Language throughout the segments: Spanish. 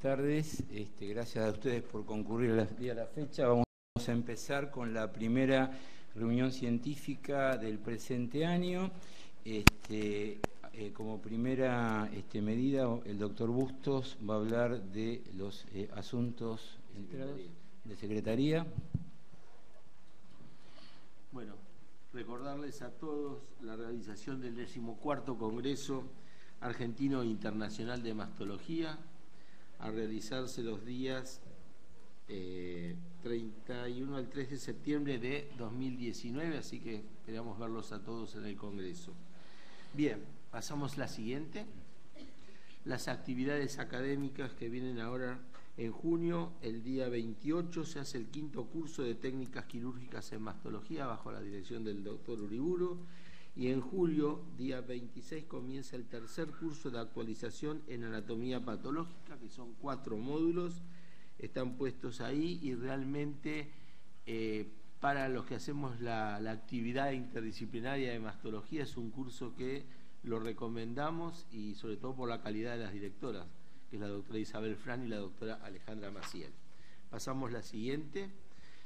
tardes. Este, gracias a ustedes por concurrir de la fecha. Vamos a empezar con la primera reunión científica del presente año. Este, eh, como primera este, medida, el doctor Bustos va a hablar de los eh, asuntos de secretaría. Bueno, recordarles a todos la realización del decimocuarto Congreso Argentino Internacional de Mastología, a realizarse los días 31 eh, al 3 de septiembre de 2019, así que esperamos verlos a todos en el Congreso. Bien, pasamos la siguiente. Las actividades académicas que vienen ahora en junio, el día 28, se hace el quinto curso de técnicas quirúrgicas en mastología bajo la dirección del doctor Uriburo y en julio, día 26, comienza el tercer curso de actualización en anatomía patológica, que son cuatro módulos, están puestos ahí y realmente eh, para los que hacemos la, actividad interdisciplinaria de mastología es un curso que lo recomendamos y sobre todo por la calidad de las directoras, que es la doctora Isabel Fran y la doctora Alejandra Maciel. Pasamos la siguiente.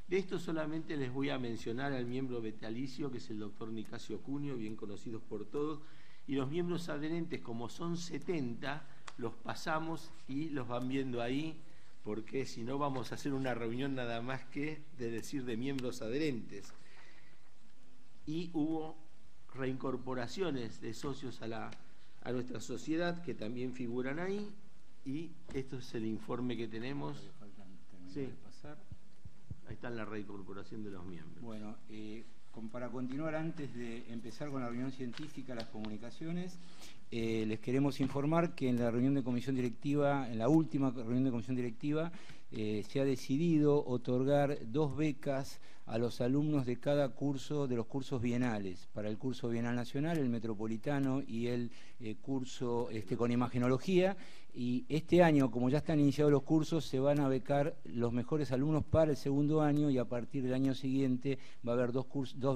De esto solamente les voy a mencionar al miembro betalicio, que es el doctor Nicasio Cunio, bien conocidos por todos, y los miembros adherentes, como son 70, los pasamos y los van viendo ahí, porque si no vamos a hacer una reunión nada más que de decir de miembros adherentes. Y hubo reincorporaciones de socios a, la, a nuestra sociedad que también figuran ahí, y esto es el informe que tenemos. Sí. Ahí está la reincorporación de los miembros. Bueno, eh, para continuar antes de empezar con la reunión científica, las comunicaciones, eh, les queremos informar que en la reunión de comisión directiva, en la última reunión de comisión directiva, eh, se ha decidido otorgar dos becas a los alumnos de cada curso de los cursos bienales, para el curso bienal nacional, el metropolitano y el curso este, con imagenología, y este año, como ya están iniciados los cursos, se van a becar los mejores alumnos para el segundo año y a partir del año siguiente va a haber dos,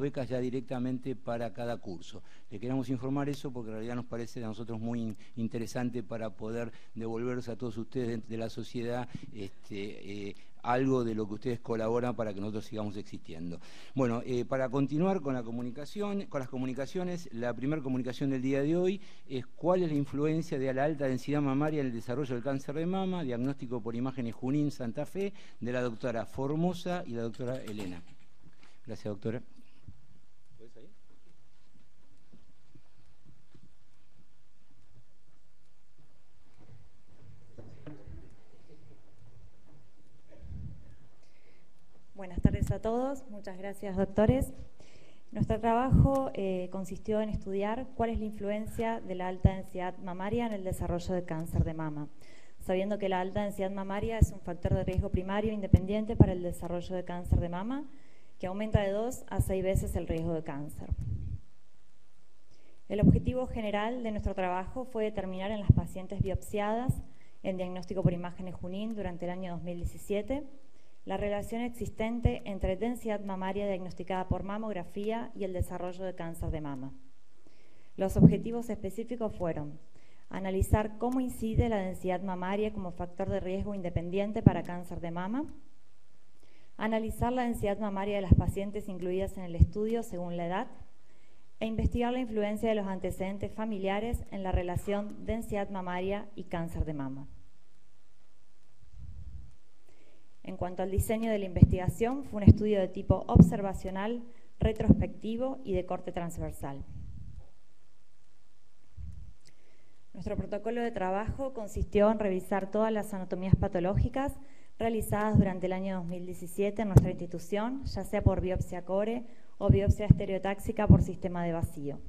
becas ya directamente para cada curso. Le queremos informar eso porque en realidad nos parece a nosotros muy interesante para poder devolverles a todos ustedes de, la sociedad este, eh, algo de lo que ustedes colaboran para que nosotros sigamos existiendo. Bueno, eh, para continuar con la comunicación, con las comunicaciones, la primera comunicación del día de hoy es cuál es la influencia de la alta densidad mamaria en el desarrollo del cáncer de mama, diagnóstico por imágenes Junín Santa Fe, de la doctora Formosa y la doctora Elena. Gracias, doctora. Buenas tardes a todos, muchas gracias doctores. Nuestro trabajo eh, consistió en estudiar cuál es la influencia de la alta densidad mamaria en el desarrollo de cáncer de mama, sabiendo que la alta densidad mamaria es un factor de riesgo primario independiente para el desarrollo de cáncer de mama, que aumenta de dos a seis veces el riesgo de cáncer. El objetivo general de nuestro trabajo fue determinar en las pacientes biopsiadas en diagnóstico por imágenes Junín durante el año 2017 la relación existente entre densidad mamaria diagnosticada por mamografía y el desarrollo de cáncer de mama. Los objetivos específicos fueron analizar cómo incide la densidad mamaria como factor de riesgo independiente para cáncer de mama, analizar la densidad mamaria de las pacientes incluidas en el estudio según la edad e investigar la influencia de los antecedentes familiares en la relación densidad mamaria y cáncer de mama. En cuanto al diseño de la investigación, fue un estudio de tipo observacional, retrospectivo y de corte transversal. Nuestro protocolo de trabajo consistió en revisar todas las anatomías patológicas realizadas durante el año 2017 en nuestra institución, ya sea por biopsia core o biopsia estereotáxica por sistema de vacío.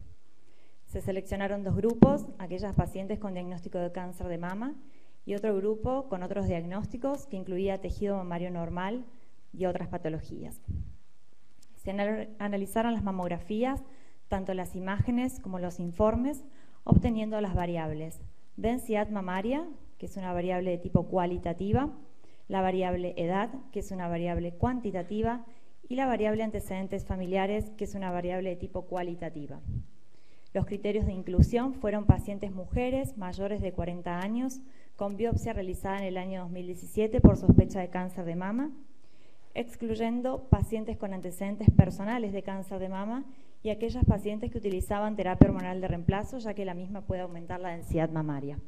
Se seleccionaron dos grupos, aquellas pacientes con diagnóstico de cáncer de mama y otro grupo con otros diagnósticos que incluía tejido mamario normal y otras patologías. Se analizaron las mamografías, tanto las imágenes como los informes, obteniendo las variables densidad mamaria, que es una variable de tipo cualitativa, la variable edad, que es una variable cuantitativa, y la variable antecedentes familiares, que es una variable de tipo cualitativa. Los criterios de inclusión fueron pacientes mujeres mayores de 40 años con biopsia realizada en el año 2017 por sospecha de cáncer de mama, excluyendo pacientes con antecedentes personales de cáncer de mama y aquellas pacientes que utilizaban terapia hormonal de reemplazo, ya que la misma puede aumentar la densidad mamaria.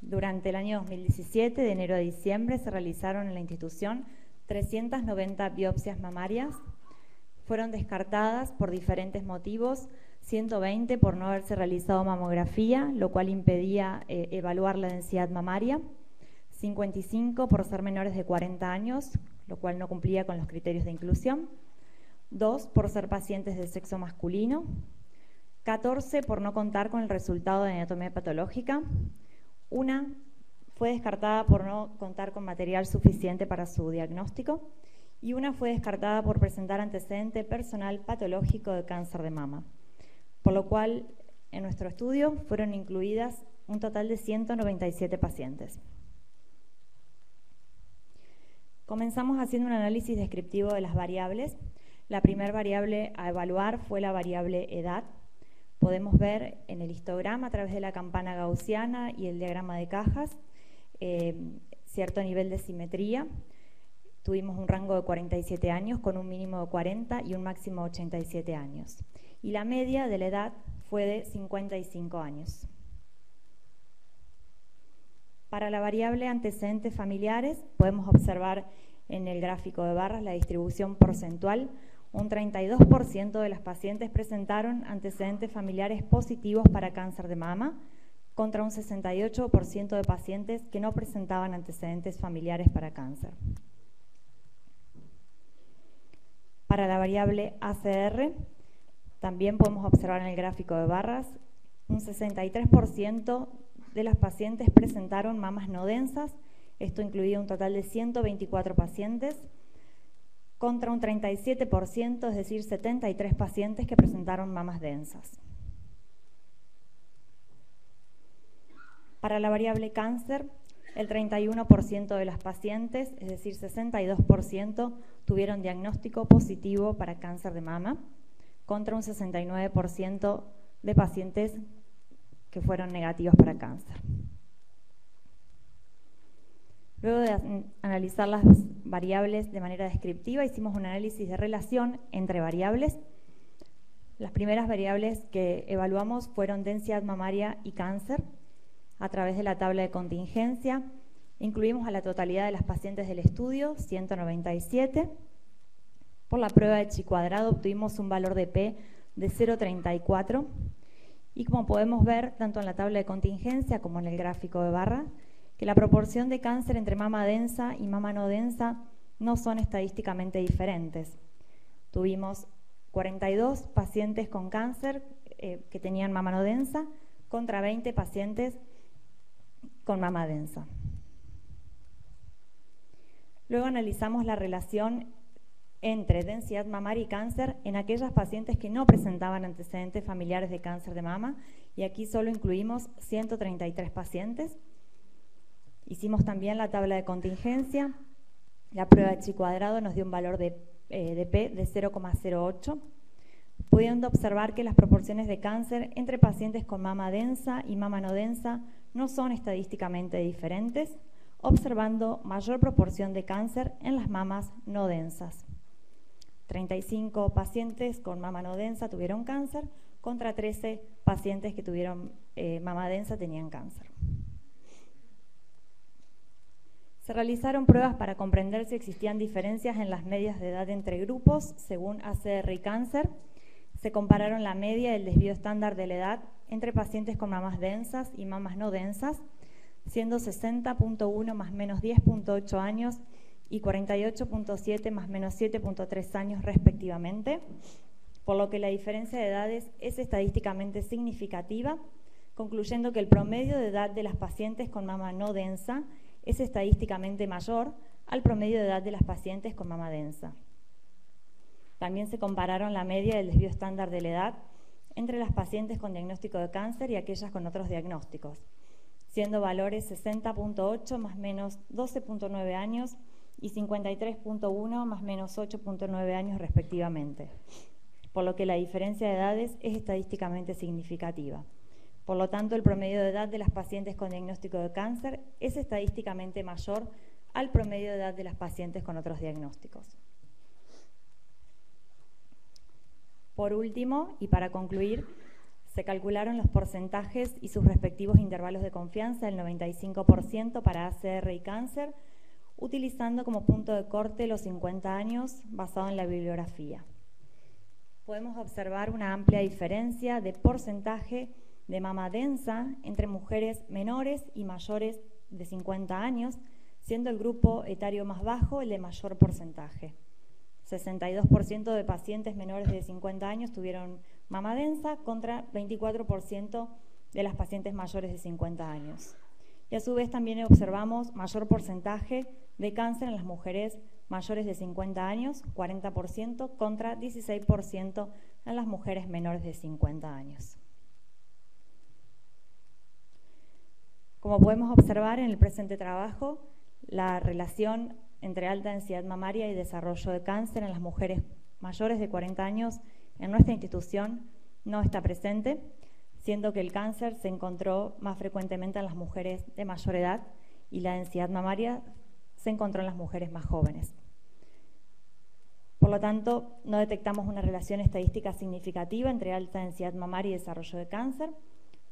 Durante el año 2017, de enero a diciembre, se realizaron en la institución 390 biopsias mamarias. Fueron descartadas por diferentes motivos, 120 por no haberse realizado mamografía, lo cual impedía eh, evaluar la densidad mamaria, 55 por ser menores de 40 años, lo cual no cumplía con los criterios de inclusión, 2 por ser pacientes de sexo masculino, 14 por no contar con el resultado de anatomía patológica, una fue descartada por no contar con material suficiente para su diagnóstico. y una fue descartada por presentar antecedente personal patológico de cáncer de mama, por lo cual en nuestro estudio fueron incluidas un total de 197 pacientes. Comenzamos haciendo un análisis descriptivo de las variables. La primera variable a evaluar fue la variable edad, podemos ver en el histograma a través de la campana gaussiana y el diagrama de cajas eh, cierto nivel de simetría. Tuvimos un rango de 47 años con un mínimo de 40 y un máximo de 87 años. Y la media de la edad fue de 55 años. Para la variable antecedentes familiares podemos observar en el gráfico de barras la distribución porcentual un 32% de las pacientes presentaron antecedentes familiares positivos para cáncer de mama, contra un 68% de pacientes que no presentaban antecedentes familiares para cáncer. Para la variable ACR, también podemos observar en el gráfico de barras, un 63% de las pacientes presentaron mamas no densas, esto incluía un total de 124 pacientes, contra un 37%, es decir, 73 pacientes que presentaron mamas densas. Para la variable cáncer, el 31% de las pacientes, es decir, 62%, tuvieron diagnóstico positivo para cáncer de mama, contra un 69% de pacientes que fueron negativos para cáncer. Luego de analizar las variables de manera descriptiva, hicimos un análisis de relación entre variables. Las primeras variables que evaluamos fueron densidad mamaria y cáncer. A través de la tabla de contingencia, incluimos a la totalidad de las pacientes del estudio, 197. Por la prueba de chi cuadrado obtuvimos un valor de P de 0,34. Y como podemos ver, tanto en la tabla de contingencia como en el gráfico de barra, que la proporción de cáncer entre mama densa y mama no densa no son estadísticamente diferentes. Tuvimos 42 pacientes con cáncer eh, que tenían mama no densa contra 20 pacientes con mama densa. Luego analizamos la relación entre densidad mamaria y cáncer en aquellas pacientes que no presentaban antecedentes familiares de cáncer de mama y aquí solo incluimos 133 pacientes Hicimos también la tabla de contingencia. La prueba de chi cuadrado nos dio un valor de, eh, P de 0,08, pudiendo observar que las proporciones de cáncer entre pacientes con mama densa y mama no densa no son estadísticamente diferentes, observando mayor proporción de cáncer en las mamas no densas. 35 pacientes con mama no densa tuvieron cáncer, contra 13 pacientes que tuvieron eh, mama densa tenían cáncer. Se realizaron pruebas para comprender si existían diferencias en las medias de edad entre grupos según ACR y cáncer. Se compararon la media y el desvío estándar de la edad entre pacientes con mamas densas y mamas no densas, siendo 60.1 más menos 10.8 años y 48.7 más menos 7.3 años respectivamente, por lo que la diferencia de edades es estadísticamente significativa, concluyendo que el promedio de edad de las pacientes con mama no densa es estadísticamente mayor al promedio de edad de las pacientes con mama densa. También se compararon la media del desvío estándar de la edad entre las pacientes con diagnóstico de cáncer y aquellas con otros diagnósticos, siendo valores 60.8 más menos 12.9 años y 53.1 más menos 8.9 años respectivamente, por lo que la diferencia de edades es estadísticamente significativa Por lo tanto, el promedio de edad de las pacientes con diagnóstico de cáncer es estadísticamente mayor al promedio de edad de las pacientes con otros diagnósticos. Por último, y para concluir, se calcularon los porcentajes y sus respectivos intervalos de confianza del 95% para ACR y cáncer, utilizando como punto de corte los 50 años basado en la bibliografía. Podemos observar una amplia diferencia de porcentaje de mama densa entre mujeres menores y mayores de 50 años, siendo el grupo etario más bajo el de mayor porcentaje. 62% de pacientes menores de 50 años tuvieron mama densa contra 24% de las pacientes mayores de 50 años. Y a su vez también observamos mayor porcentaje de cáncer en las mujeres mayores de 50 años, 40%, contra 16% en las mujeres menores de 50 años. Como podemos observar en el presente trabajo, la relación entre alta densidad mamaria y desarrollo de cáncer en las mujeres mayores de 40 años en nuestra institución no está presente, siendo que el cáncer se encontró más frecuentemente en las mujeres de mayor edad y la densidad mamaria se encontró en las mujeres más jóvenes. Por lo tanto, no detectamos una relación estadística significativa entre alta densidad mamaria y desarrollo de cáncer,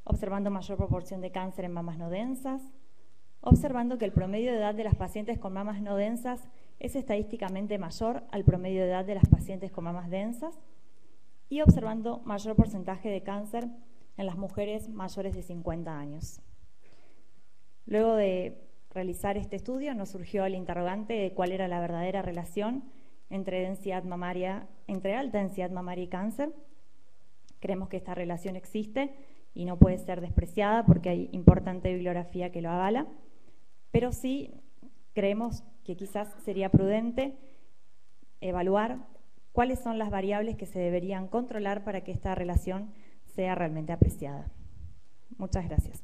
observando mayor proporción de cáncer en mamas no densas, observando que el promedio de edad de las pacientes con mamas no densas es estadísticamente mayor al promedio de edad de las pacientes con mamas densas y observando mayor porcentaje de cáncer en las mujeres mayores de 50 años. Luego de realizar este estudio nos surgió el interrogante de cuál era la verdadera relación entre densidad mamaria, entre alta densidad mamaria y cáncer. Creemos que esta relación existe y no puede ser despreciada porque hay importante bibliografía que lo avala pero sí creemos que quizás sería prudente evaluar cuáles son las variables que se deberían controlar para que esta relación sea realmente apreciada. Muchas gracias.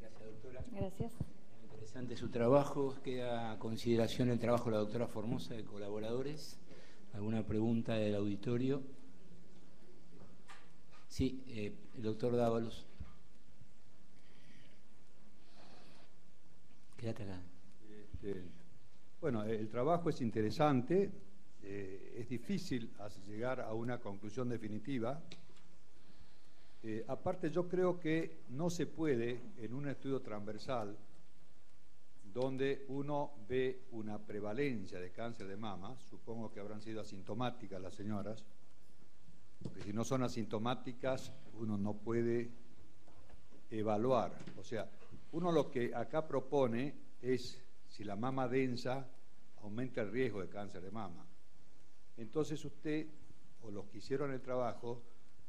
Gracias, doctora. Gracias. Interesante su trabajo. Queda a consideración el trabajo de la doctora Formosa de colaboradores. ¿Alguna pregunta del auditorio? Sí, eh, el doctor Dávalos. Quédate acá. Este, bueno, el trabajo es interesante, eh, es difícil llegar a una conclusión definitiva. Eh, aparte, yo creo que no se puede, en un estudio transversal, donde uno ve una prevalencia de cáncer de mama, supongo que habrán sido asintomáticas las señoras, porque si no son asintomáticas uno no puede evaluar. O sea, uno lo que acá propone es si la mama densa aumenta el riesgo de cáncer de mama. Entonces usted o los que hicieron el trabajo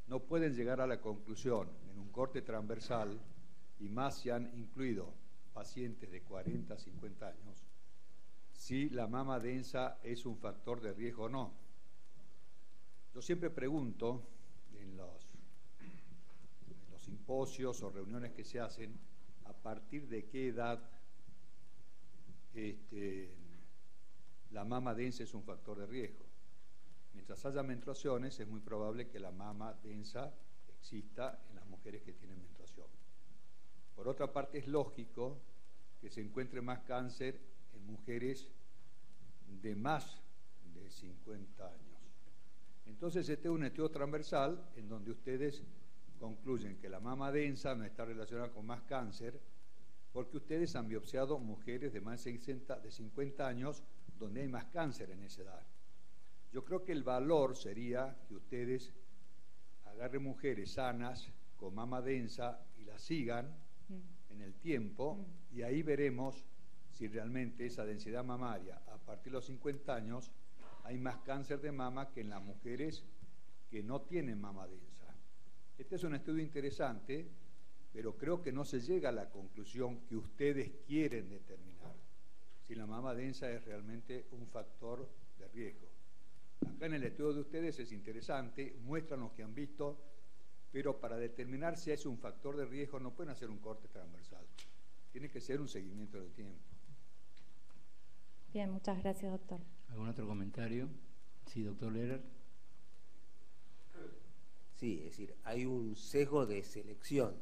no pueden llegar a la conclusión en un corte transversal y más se han incluido pacientes de 40 a 50 años si la mama densa es un factor de riesgo o no. Yo siempre pregunto en los, los simposios o reuniones que se hacen a partir de qué edad este, la mama densa es un factor de riesgo. Mientras haya menstruaciones es muy probable que la mama densa exista en las mujeres que tienen menstruación. Por otra parte, es lógico que se encuentre más cáncer en mujeres de más de 50 años. Entonces, este es un estudio transversal en donde ustedes concluyen que la mama densa no está relacionada con más cáncer porque ustedes han biopsiado mujeres de más de 50 años donde hay más cáncer en esa edad. Yo creo que el valor sería que ustedes agarren mujeres sanas con mama densa y las sigan en el tiempo y ahí veremos si realmente esa densidad mamaria a partir de los 50 años hay más cáncer de mama que en las mujeres que no tienen mama densa. Este es un estudio interesante, pero creo que no se llega a la conclusión que ustedes quieren determinar si la mama densa es realmente un factor de riesgo. Acá en el estudio de ustedes es interesante, muestran lo que han visto, pero para determinar si es un factor de riesgo no pueden hacer un corte transversal. Tiene que ser un seguimiento del tiempo. Bien, muchas gracias, doctor. ¿Algún otro comentario? Sí, doctor Lerer. Sí, es decir, hay un sesgo de selección.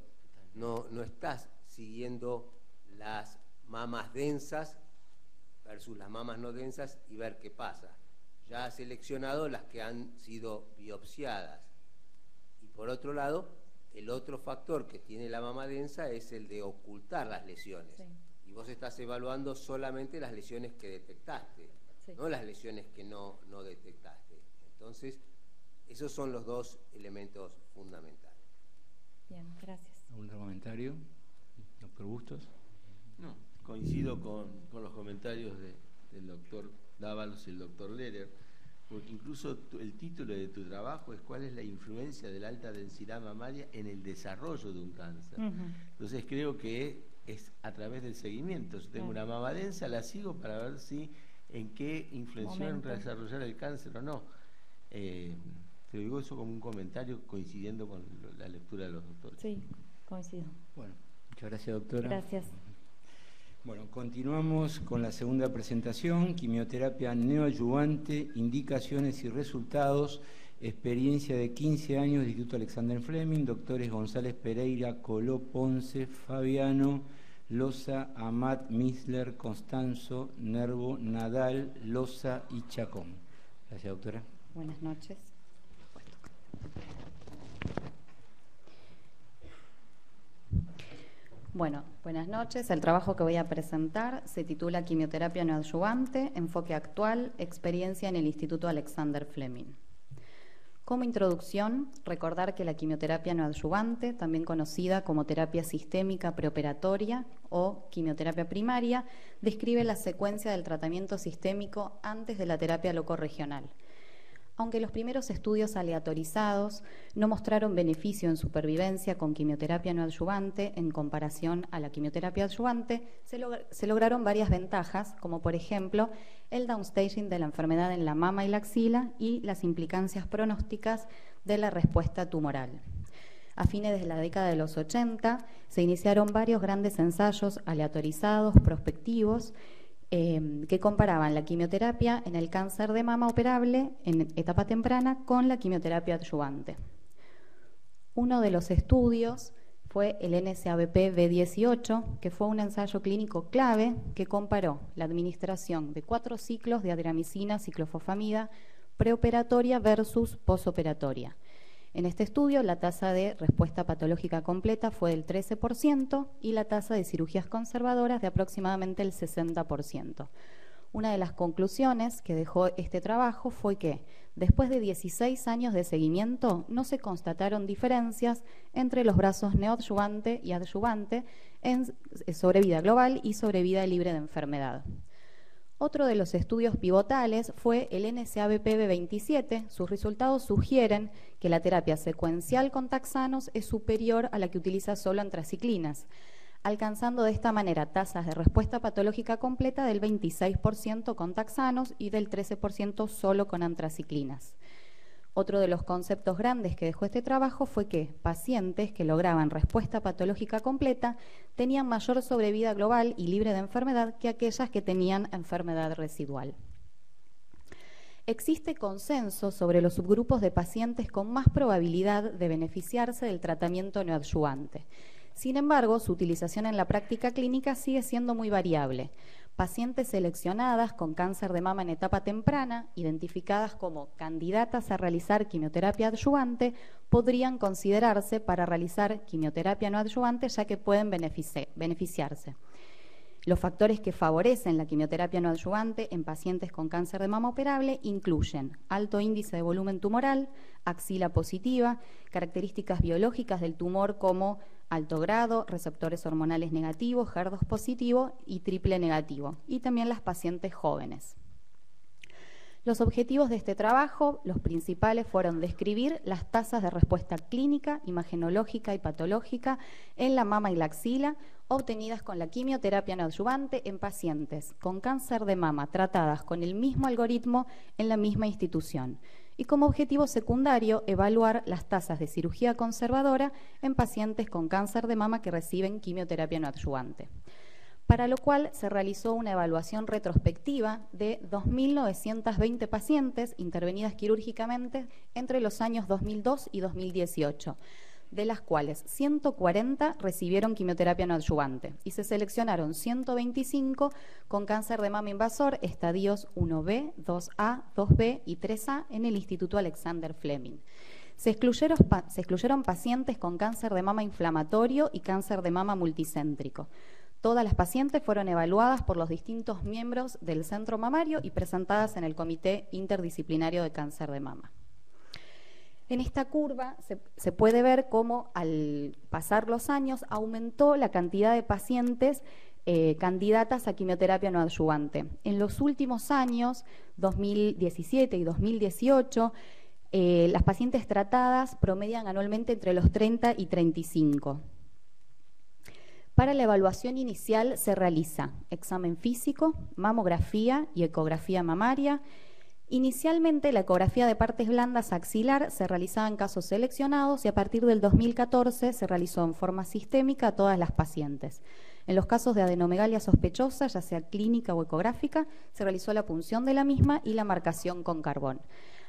No, no estás siguiendo las mamas densas versus las mamas no densas y ver qué pasa. Ya has seleccionado las que han sido biopsiadas. Por otro lado, el otro factor que tiene la mama densa es el de ocultar las lesiones. Y vos estás evaluando solamente las lesiones que detectaste, no las lesiones que no, no detectaste. Entonces, esos son los dos elementos fundamentales. Bien, gracias. ¿Algún otro comentario? Doctor Bustos. No, coincido con, los comentarios del doctor Dávalos y el doctor Lerer, porque incluso el título de tu trabajo es cuál es la influencia de la alta densidad mamaria en el desarrollo de un cáncer. Entonces creo que es a través del seguimiento. Si tengo una mama densa, la sigo para ver si en qué influenció en desarrollar el cáncer o no. Eh, te digo eso como un comentario coincidiendo con la lectura de los doctores. Sí, coincido. Bueno, muchas gracias, doctora. Gracias. Bueno, continuamos con la segunda presentación, quimioterapia neoayuvante, indicaciones y resultados, experiencia de 15 años, Instituto Alexander Fleming, doctores González Pereira, Coló Ponce, Fabiano, Loza, Amat, Misler, Constanzo, Nervo, Nadal, Loza y Chacón. Gracias, doctora. Buenas noches. Bueno, buenas noches. El trabajo que voy a presentar se titula Quimioterapia no adyuvante, enfoque actual, experiencia en el Instituto Alexander Fleming. Como introducción, recordar que la quimioterapia no adyuvante, también conocida como terapia sistémica preoperatoria o quimioterapia primaria, describe la secuencia del tratamiento sistémico antes de la terapia locorregional aunque los primeros estudios aleatorizados no mostraron beneficio en supervivencia con quimioterapia no adyuvante en comparación a la quimioterapia adyuvante, se, lograron varias ventajas, como por ejemplo el downstaging de la enfermedad en la mama y la axila y las implicancias pronósticas de la respuesta tumoral. A fines de la década de los 80 se iniciaron varios grandes ensayos aleatorizados, prospectivos, Em, que comparaban la quimioterapia en el cáncer de mama operable en etapa temprana con la quimioterapia adyuvante. Uno de los estudios fue el NSABP B18, que fue un ensayo clínico clave que comparó la administración de cuatro ciclos de adriamicina ciclofosfamida preoperatoria versus posoperatoria en este estudio, la tasa de respuesta patológica completa fue del 13% y la tasa de cirugías conservadoras de aproximadamente el 60%. Una de las conclusiones que dejó este trabajo fue que, después de 16 años de seguimiento, no se constataron diferencias entre los brazos neoadyuvante y adyuvante en sobrevida global y sobrevida libre de enfermedad. Otro de los estudios pivotales fue el NSABP-27. Sus resultados sugieren que la terapia secuencial con taxanos es superior a la que utiliza solo antraciclinas, alcanzando de esta manera tasas de respuesta patológica completa del 26% con taxanos y del 13% solo con antraciclinas. Otro de los conceptos grandes que dejó este trabajo fue que pacientes que lograban respuesta patológica completa tenían mayor sobrevida global y libre de enfermedad que aquellas que tenían enfermedad residual. Existe consenso sobre los subgrupos de pacientes con más probabilidad de beneficiarse del tratamiento neoadyuvante. Sin embargo, su utilización en la práctica clínica sigue siendo muy variable pacientes seleccionadas con cáncer de mama en etapa temprana, identificadas como candidatas a realizar quimioterapia adyuvante, podrían considerarse para realizar quimioterapia no adyuvante ya que pueden beneficiarse. Los factores que favorecen la quimioterapia no adyuvante en pacientes con cáncer de mama operable incluyen alto índice de volumen tumoral, axila positiva, características biológicas del tumor como alto grado, receptores hormonales negativos, HER2 positivo y triple negativo, y también las pacientes jóvenes. Los objetivos de este trabajo, los principales, fueron describir las tasas de respuesta clínica, imagenológica y patológica en la mama y la axila obtenidas con la quimioterapia no adyuvante en pacientes con cáncer de mama tratadas con el mismo algoritmo en la misma institución y como objetivo secundario evaluar las tasas de cirugía conservadora en pacientes con cáncer de mama que reciben quimioterapia no adyuvante. para lo cual se realizó una evaluación retrospectiva de 2.920 pacientes intervenidas quirúrgicamente entre los años 2002 y 2018 de las cuales 140 recibieron quimioterapia no adyuvante y se seleccionaron 125 con cáncer de mama invasor, estadios 1B, 2A, 2B y 3A en el Instituto Alexander Fleming. Se excluyeron, se excluyeron pacientes con cáncer de mama inflamatorio y cáncer de mama multicéntrico. Todas las pacientes fueron evaluadas por los distintos miembros del centro mamario y presentadas en el Comité Interdisciplinario de Cáncer de Mama. En esta curva se, puede ver cómo al pasar los años aumentó la cantidad de pacientes eh, candidatas a quimioterapia no adyuvante. En los últimos años, 2017 y 2018, eh, las pacientes tratadas promedian anualmente entre los 30 y 35. Para la evaluación inicial se realiza examen físico, mamografía y ecografía mamaria, Inicialmente la ecografía de partes blandas axilar se realizaba en casos seleccionados y a partir del 2014 se realizó en forma sistémica a todas las pacientes. En los casos de adenomegalia sospechosa, ya sea clínica o ecográfica, se realizó la punción de la misma y la marcación con carbón.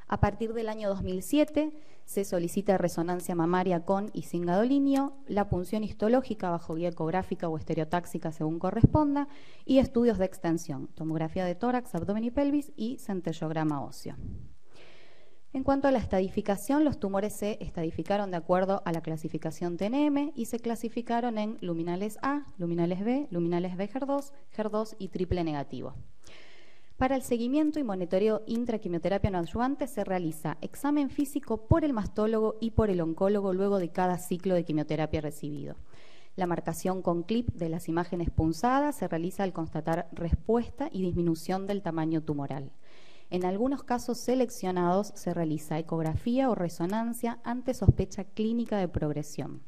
A partir del año 2007 se solicita resonancia mamaria con y sin gadolinio, la punción histológica bajo guía ecográfica o estereotáxica según corresponda y estudios de extensión, tomografía de tórax, abdomen y pelvis y centellograma óseo. En cuanto a la estadificación, los tumores se estadificaron de acuerdo a la clasificación TNM y se clasificaron en luminales A, luminales B, luminales B HER2, HER2 y triple negativo. Para el seguimiento y monitoreo intraquimioterapia no adyuvante se realiza examen físico por el mastólogo y por el oncólogo luego de cada ciclo de quimioterapia recibido. La marcación con clip de las imágenes punzadas se realiza al constatar respuesta y disminución del tamaño tumoral. En algunos casos seleccionados se realiza ecografía o resonancia ante sospecha clínica de progresión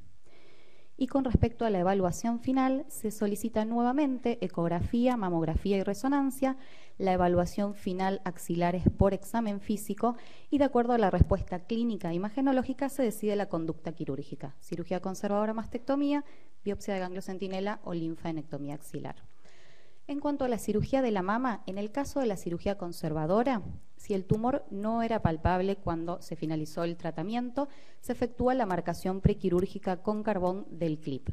y con respecto a la evaluación final se solicita nuevamente ecografía, mamografía y resonancia, la evaluación final axilares por examen físico y de acuerdo a la respuesta clínica e imagenológica se decide la conducta quirúrgica, cirugía conservadora mastectomía, biopsia de ganglio centinela o linfadenectomía axilar. En cuanto a la cirugía de la mama, en el caso de la cirugía conservadora, si el tumor no era palpable cuando se finalizó el tratamiento, se efectúa la marcación prequirúrgica con carbón del clip.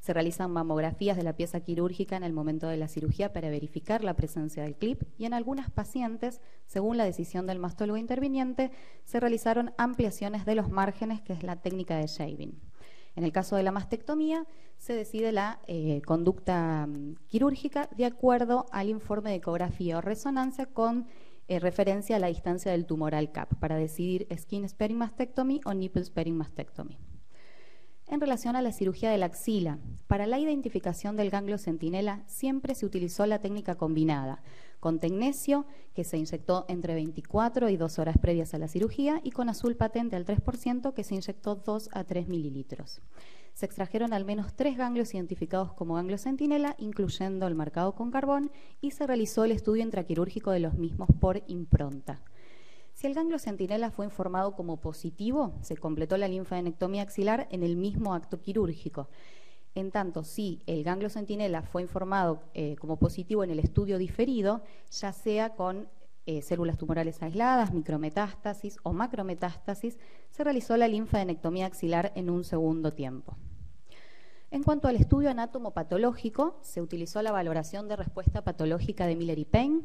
Se realizan mamografías de la pieza quirúrgica en el momento de la cirugía para verificar la presencia del clip y en algunas pacientes, según la decisión del mastólogo interviniente, se realizaron ampliaciones de los márgenes, que es la técnica de shaving. En el caso de la mastectomía, se decide la eh, conducta mm, quirúrgica de acuerdo al informe de ecografía o resonancia con eh, referencia a la distancia del tumor al CAP para decidir skin sparing mastectomy o nipple sparing mastectomy. En relación a la cirugía de la axila, para la identificación del ganglio centinela siempre se utilizó la técnica combinada, con tecnesio, que se inyectó entre 24 y 2 horas previas a la cirugía, y con azul patente al 3%, que se inyectó 2 a 3 mililitros. Se extrajeron al menos tres ganglios identificados como ganglio centinela, incluyendo el marcado con carbón, y se realizó el estudio intraquirúrgico de los mismos por impronta. Si el ganglio centinela fue informado como positivo, se completó la linfadenectomía axilar en el mismo acto quirúrgico. En tanto, si el ganglio centinela fue informado eh, como positivo en el estudio diferido, ya sea con eh, células tumorales aisladas, micrometástasis o macrometástasis, se realizó la linfadenectomía axilar en un segundo tiempo. En cuanto al estudio anátomo-patológico, se utilizó la valoración de respuesta patológica de Miller y Payne.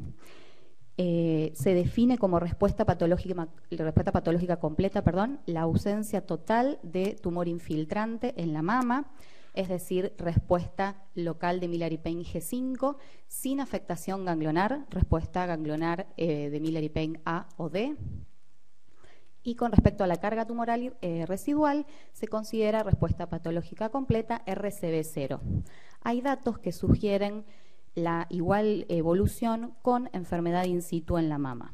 Eh, se define como respuesta patológica, respuesta patológica completa perdón, la ausencia total de tumor infiltrante en la mama, es decir, respuesta local de Payne G5 sin afectación ganglionar, respuesta ganglionar eh, de Payne A o D. Y con respecto a la carga tumoral eh, residual, se considera respuesta patológica completa RCB0. Hay datos que sugieren la igual evolución con enfermedad in situ en la mama.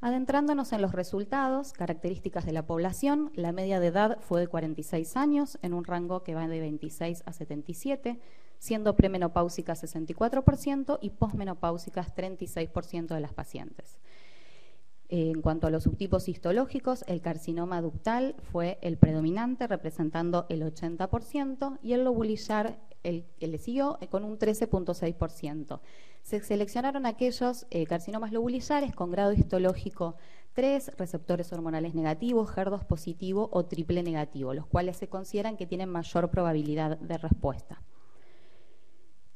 Adentrándonos en los resultados, características de la población, la media de edad fue de 46 años, en un rango que va de 26 a 77, siendo premenopáusicas 64% y posmenopáusicas 36% de las pacientes. En cuanto a los subtipos histológicos, el carcinoma ductal fue el predominante, representando el 80%, y el lobulillar el que eh, con un 13.6%. Se seleccionaron aquellos eh, carcinomas lobulizares con grado histológico 3, receptores hormonales negativos, HER2 positivo o triple negativo, los cuales se consideran que tienen mayor probabilidad de respuesta.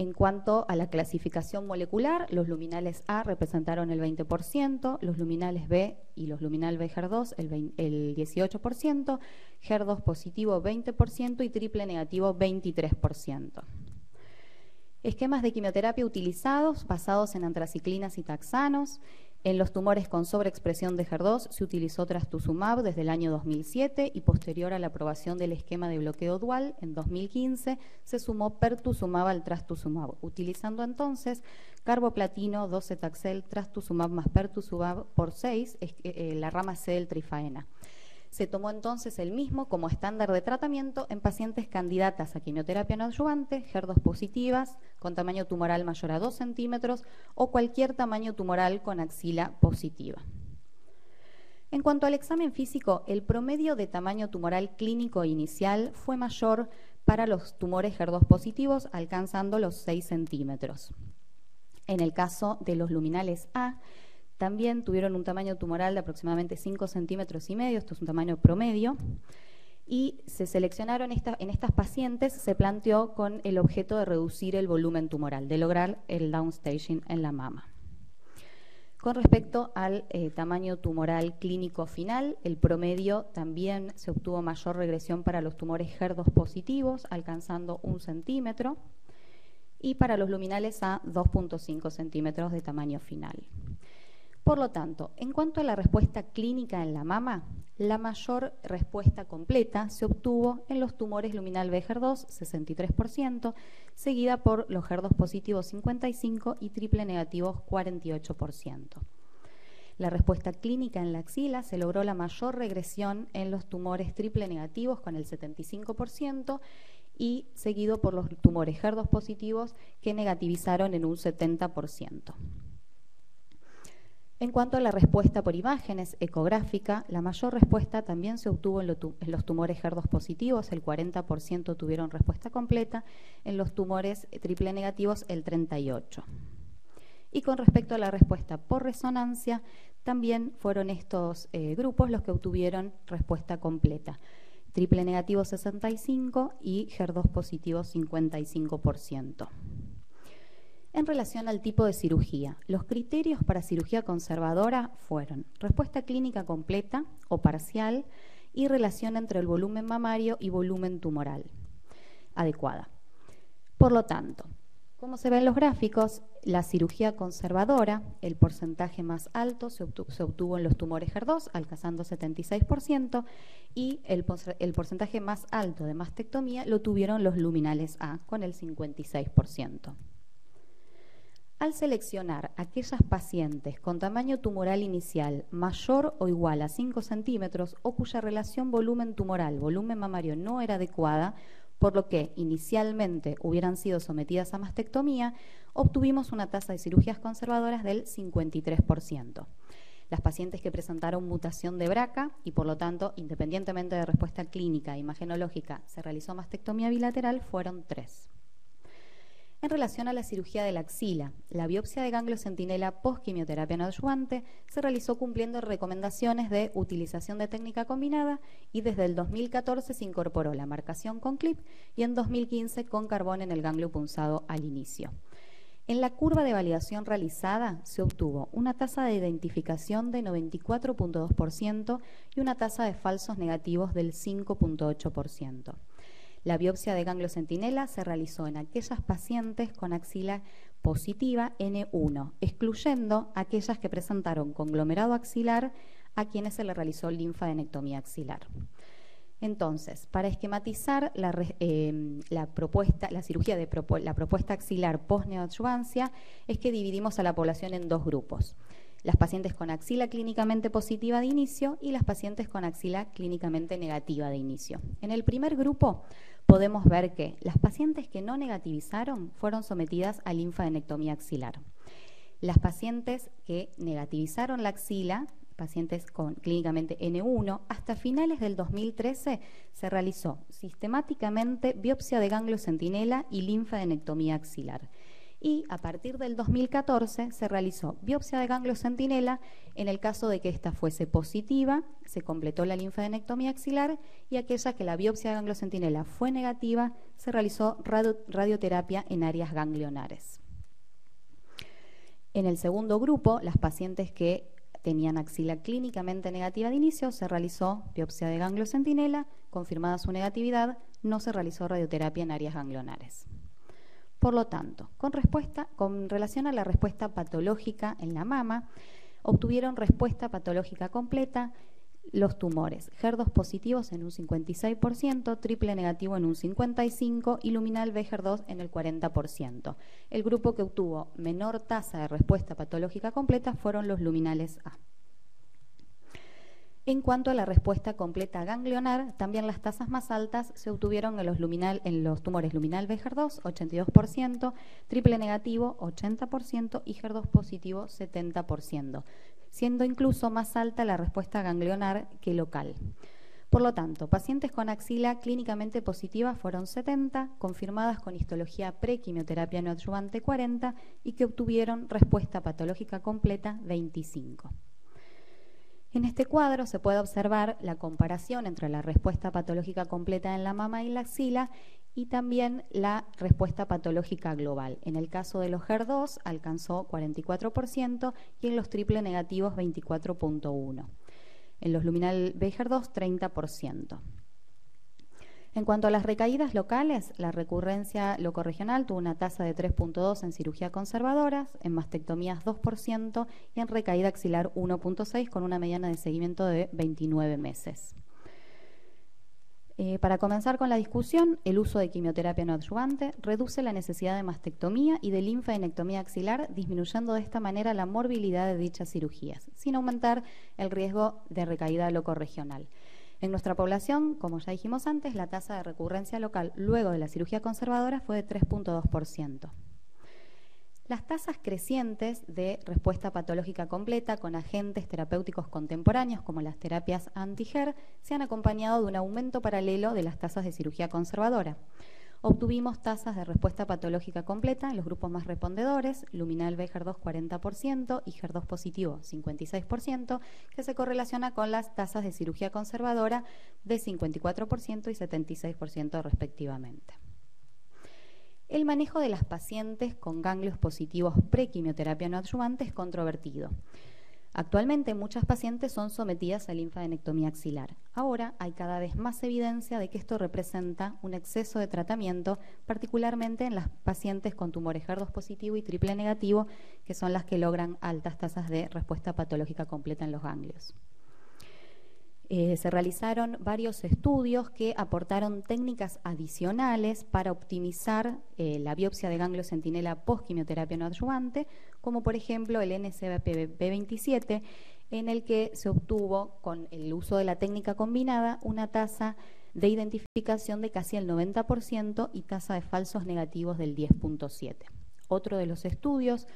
En cuanto a la clasificación molecular, los luminales A representaron el 20%, los luminales B y los luminal B HER2 el, el 18%, HER2 positivo 20% y triple negativo 23%. Esquemas de quimioterapia utilizados basados en antraciclinas y taxanos. En los tumores con sobreexpresión de HER2 se utilizó trastuzumab desde el año 2007 y posterior a la aprobación del esquema de bloqueo dual en 2015 se sumó pertuzumab al trastuzumab, utilizando entonces carboplatino, 12 taxel, trastuzumab más pertuzumab por 6, eh, la rama C del trifaena. Se tomó entonces el mismo como estándar de tratamiento en pacientes candidatas a quimioterapia no adyuvante, HER2 positivas, con tamaño tumoral mayor a 2 centímetros o cualquier tamaño tumoral con axila positiva. En cuanto al examen físico, el promedio de tamaño tumoral clínico inicial fue mayor para los tumores HER2 positivos, alcanzando los 6 centímetros. En el caso de los luminales A, también tuvieron un tamaño tumoral de aproximadamente 5 centímetros y medio, esto es un tamaño promedio, y se seleccionaron en estas pacientes, se planteó con el objeto de reducir el volumen tumoral, de lograr el downstaging en la mama. Con respecto al eh, tamaño tumoral clínico final, el promedio también se obtuvo mayor regresión para los tumores HER2 positivos, alcanzando un centímetro, y para los luminales a 2.5 centímetros de tamaño final. Por lo tanto, en cuanto a la respuesta clínica en la mama, la mayor respuesta completa se obtuvo en los tumores luminal B HER2, 63%, seguida por los HER2 positivos 55% y triple negativos 48%. La respuesta clínica en la axila se logró la mayor regresión en los tumores triple negativos con el 75% y seguido por los tumores HER2 positivos que negativizaron en un 70%. En cuanto a la respuesta por imágenes ecográfica, la mayor respuesta también se obtuvo en, los tumores HER2 positivos, el 40% tuvieron respuesta completa, en los tumores triple negativos el 38%. Y con respecto a la respuesta por resonancia, también fueron estos eh, grupos los que obtuvieron respuesta completa. Triple negativo 65 y HER2 positivo 55%. En relación al tipo de cirugía, los criterios para cirugía conservadora fueron respuesta clínica completa o parcial y relación entre el volumen mamario y volumen tumoral adecuada. Por lo tanto, como se ve en los gráficos, la cirugía conservadora, el porcentaje más alto se obtuvo, en los tumores HER2, alcanzando 76%, y el porcentaje más alto de mastectomía lo tuvieron los luminales A, con el 56%. Al seleccionar aquellas pacientes con tamaño tumoral inicial mayor o igual a 5 centímetros o cuya relación volumen tumoral, volumen mamario no era adecuada, por lo que inicialmente hubieran sido sometidas a mastectomía, obtuvimos una tasa de cirugías conservadoras del 53%. Las pacientes que presentaron mutación de BRCA y por lo tanto, independientemente de respuesta clínica e imagenológica, se realizó mastectomía bilateral fueron tres. En relación a la cirugía de la axila, la biopsia de ganglio centinela post-quimioterapia no adyuvante se realizó cumpliendo recomendaciones de utilización de técnica combinada y desde el 2014 se incorporó la marcación con clip y en 2015 con carbón en el ganglio punzado al inicio. En la curva de validación realizada se obtuvo una tasa de identificación de 94.2% y una tasa de falsos negativos del 5.8%. La biopsia de ganglio centinela se realizó en aquellas pacientes con axila positiva N1, excluyendo aquellas que presentaron conglomerado axilar a quienes se le realizó linfadenectomía axilar. Entonces, para esquematizar la, eh, propuesta, la cirugía de la propuesta axilar post-neoadjuvancia, es que dividimos a la población en dos grupos las pacientes con axila clínicamente positiva de inicio y las pacientes con axila clínicamente negativa de inicio. En el primer grupo podemos ver que las pacientes que no negativizaron fueron sometidas a linfadenectomía axilar. Las pacientes que negativizaron la axila pacientes con clínicamente N1, hasta finales del 2013 se realizó sistemáticamente biopsia de ganglio centinela y linfadenectomía axilar. Y a partir del 2014 se realizó biopsia de ganglio centinela. En el caso de que ésta fuese positiva, se completó la linfadenectomía axilar y aquella que la biopsia de ganglio centinela fue negativa, se realizó radioterapia en áreas ganglionares. En el segundo grupo, las pacientes que tenían axila clínicamente negativa de inicio, se realizó biopsia de ganglio centinela, confirmada su negatividad, no se realizó radioterapia en áreas ganglionares. Por lo tanto, con, respuesta, con relación a la respuesta patológica en la mama, obtuvieron respuesta patológica completa los tumores. HER2 positivos en un 56%, triple negativo en un 55% y luminal B 2 en el 40%. El grupo que obtuvo menor tasa de respuesta patológica completa fueron los luminales A. En cuanto a la respuesta completa ganglionar, también las tasas más altas se obtuvieron en los, en los tumores luminal B 2 82%, triple negativo, 80% y HER2 positivo, 70% siendo incluso más alta la respuesta ganglionar que local. Por lo tanto, pacientes con axila clínicamente positiva fueron 70, confirmadas con histología prequimioterapia neoadyuvante 40 y que obtuvieron respuesta patológica completa 25. En este cuadro se puede observar la comparación entre la respuesta patológica completa en la mama y la axila y también la respuesta patológica global. En el caso de los HER2 alcanzó 44% y en los triple negativos 24.1%. En los luminal BHER2 30%. En cuanto a las recaídas locales, la recurrencia locorregional tuvo una tasa de 3.2 en cirugía conservadoras, en mastectomías 2% y en recaída axilar 1.6 con una mediana de seguimiento de 29 meses. Eh, para comenzar con la discusión, el uso de quimioterapia no adyuvante reduce la necesidad de mastectomía y de linfadenectomía axilar, disminuyendo de esta manera la morbilidad de dichas cirugías, sin aumentar el riesgo de recaída locorregional. En nuestra población, como ya dijimos antes, la tasa de recurrencia local luego de la cirugía conservadora fue de 3.2%. Las tasas crecientes de respuesta patológica completa con agentes terapéuticos contemporáneos como las terapias anti-HER se han acompañado de un aumento paralelo de las tasas de cirugía conservadora. Obtuvimos tasas de respuesta patológica completa en los grupos más respondedores, luminal B HER2 40% y HER2 positivo 56%, que se correlaciona con las tasas de cirugía conservadora de 54% y 76% respectivamente. El manejo de las pacientes con ganglios positivos prequimioterapia no adyuvante es controvertido. Actualmente muchas pacientes son sometidas a linfadenectomía axilar. Ahora hay cada vez más evidencia de que esto representa un exceso de tratamiento, particularmente en las pacientes con tumores HER2 positivo y triple negativo, que son las que logran altas tasas de respuesta patológica completa en los ganglios. Eh, se realizaron varios estudios que aportaron técnicas adicionales para optimizar eh, la biopsia de ganglio centinela post-quimioterapia no adyuvante, como por ejemplo el NCBP27, en el que se obtuvo con el uso de la técnica combinada una tasa de identificación de casi el 90% y tasa de falsos negativos del 10.7. Otro de los estudios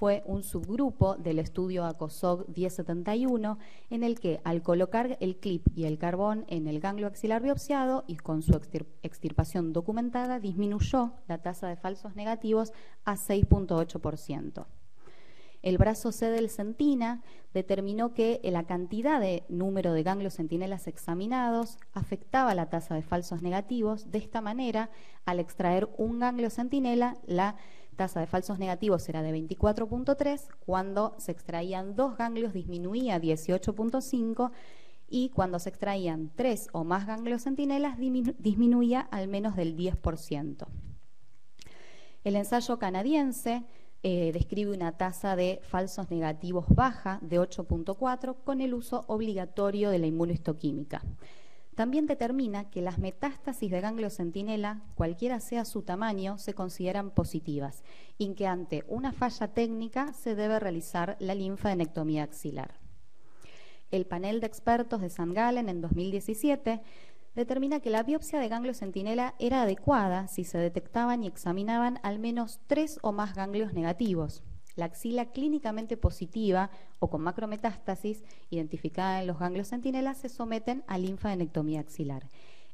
fue un subgrupo del estudio ACOSOG 1071 en el que al colocar el clip y el carbón en el ganglio axilar biopsiado y con su extirpación documentada disminuyó la tasa de falsos negativos a 6.8%. El brazo C del Centina determinó que la cantidad de número de ganglios centinelas examinados afectaba la tasa de falsos negativos. De esta manera, al extraer un ganglio centinela, la tasa de falsos negativos era de 24.3, cuando se extraían dos ganglios disminuía 18.5 y cuando se extraían tres o más ganglios centinelas disminuía al menos del 10%. El ensayo canadiense eh, describe una tasa de falsos negativos baja de 8.4 con el uso obligatorio de la inmunohistoquímica. También determina que las metástasis de ganglio centinela, cualquiera sea su tamaño, se consideran positivas y que ante una falla técnica se debe realizar la linfadenectomía axilar. El panel de expertos de San Galen en 2017 determina que la biopsia de ganglio centinela era adecuada si se detectaban y examinaban al menos tres o más ganglios negativos. La axila clínicamente positiva o con macrometástasis, identificada en los ganglios centinelas, se someten a linfadenectomía axilar.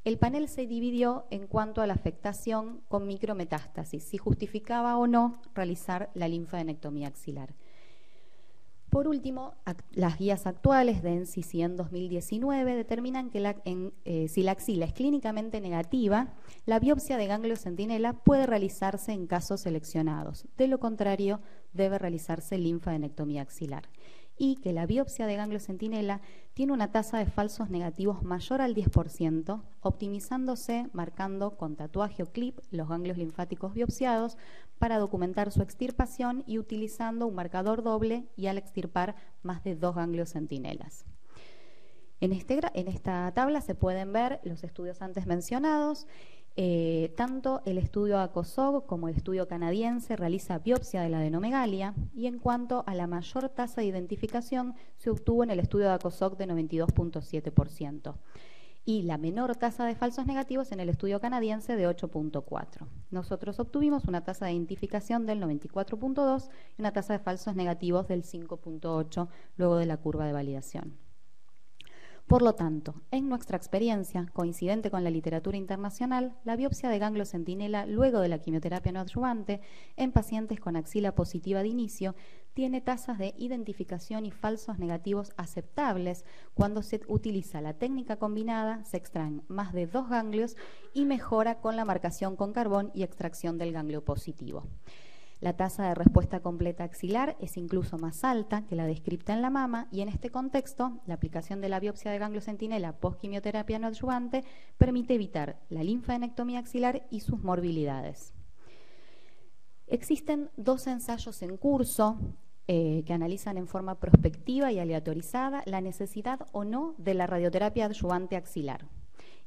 El panel se dividió en cuanto a la afectación con micrometástasis, si justificaba o no realizar la linfadenectomía axilar. Por último, las guías actuales de NCCN 2019 determinan que eh, si la axila es clínicamente negativa, la biopsia de ganglio centinela puede realizarse en casos seleccionados. De lo contrario, debe realizarse linfadenectomía axilar y que la biopsia de ganglio centinela tiene una tasa de falsos negativos mayor al 10%, optimizándose marcando con tatuaje o clip los ganglios linfáticos biopsiados para documentar su extirpación y utilizando un marcador doble y al extirpar más de dos ganglios centinelas. En, este, en esta tabla se pueden ver los estudios antes mencionados eh, tanto el estudio ACOSOG como el estudio canadiense realiza biopsia de la adenomegalia y en cuanto a la mayor tasa de identificación se obtuvo en el estudio de ACOSOG de 92.7% y la menor tasa de falsos negativos en el estudio canadiense de 8.4. Nosotros obtuvimos una tasa de identificación del 94.2 y una tasa de falsos negativos del 5.8 luego de la curva de validación. Por lo tanto, en nuestra experiencia, coincidente con la literatura internacional, la biopsia de ganglio centinela luego de la quimioterapia no adyuvante en pacientes con axila positiva de inicio tiene tasas de identificación y falsos negativos aceptables. Cuando se utiliza la técnica combinada, se extraen más de dos ganglios y mejora con la marcación con carbón y extracción del ganglio positivo. La tasa de respuesta completa axilar es incluso más alta que la descripta en la mama y en este contexto, la aplicación de la biopsia de ganglio centinela post-quimioterapia no adyuvante permite evitar la linfadenectomía axilar y sus morbilidades. Existen dos ensayos en curso eh, que analizan en forma prospectiva y aleatorizada la necesidad o no de la radioterapia adyuvante axilar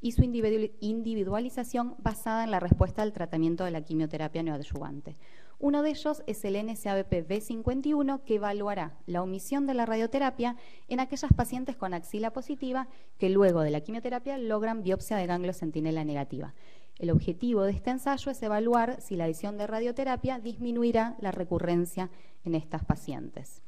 y su individualización basada en la respuesta al tratamiento de la quimioterapia neoadyuvante. Uno de ellos es el NSABP B51 que evaluará la omisión de la radioterapia en aquellas pacientes con axila positiva que luego de la quimioterapia logran biopsia de ganglio centinela negativa. El objetivo de este ensayo es evaluar si la adición de radioterapia disminuirá la recurrencia en estas pacientes.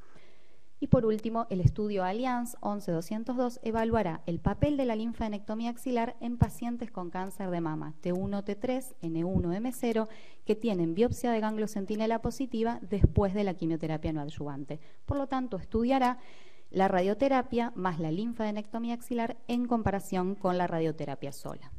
Y por último, el estudio Allianz 11202 evaluará el papel de la linfadenectomía axilar en pacientes con cáncer de mama T1, T3, N1, M0 que tienen biopsia de ganglio centinela positiva después de la quimioterapia no adyuvante. Por lo tanto, estudiará la radioterapia más la linfadenectomía axilar en comparación con la radioterapia sola.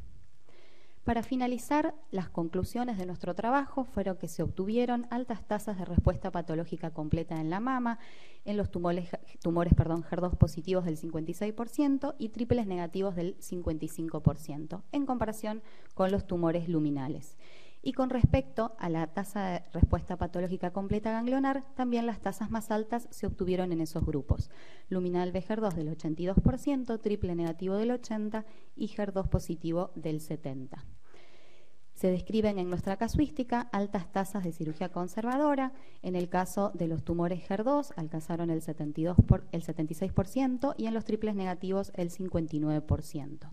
Para finalizar, las conclusiones de nuestro trabajo fueron que se obtuvieron altas tasas de respuesta patológica completa en la mama, en los tumores, tumores perdón, HER2 positivos del 56% y triples negativos del 55%, en comparación con los tumores luminales. Y con respecto a la tasa de respuesta patológica completa ganglionar, también las tasas más altas se obtuvieron en esos grupos. Luminal BGER2 del 82%, triple negativo del 80% y HER2 positivo del 70%. Se describen en nuestra casuística altas tasas de cirugía conservadora. En el caso de los tumores HER2 alcanzaron el, 72 el 76% y en los triples negativos el 59%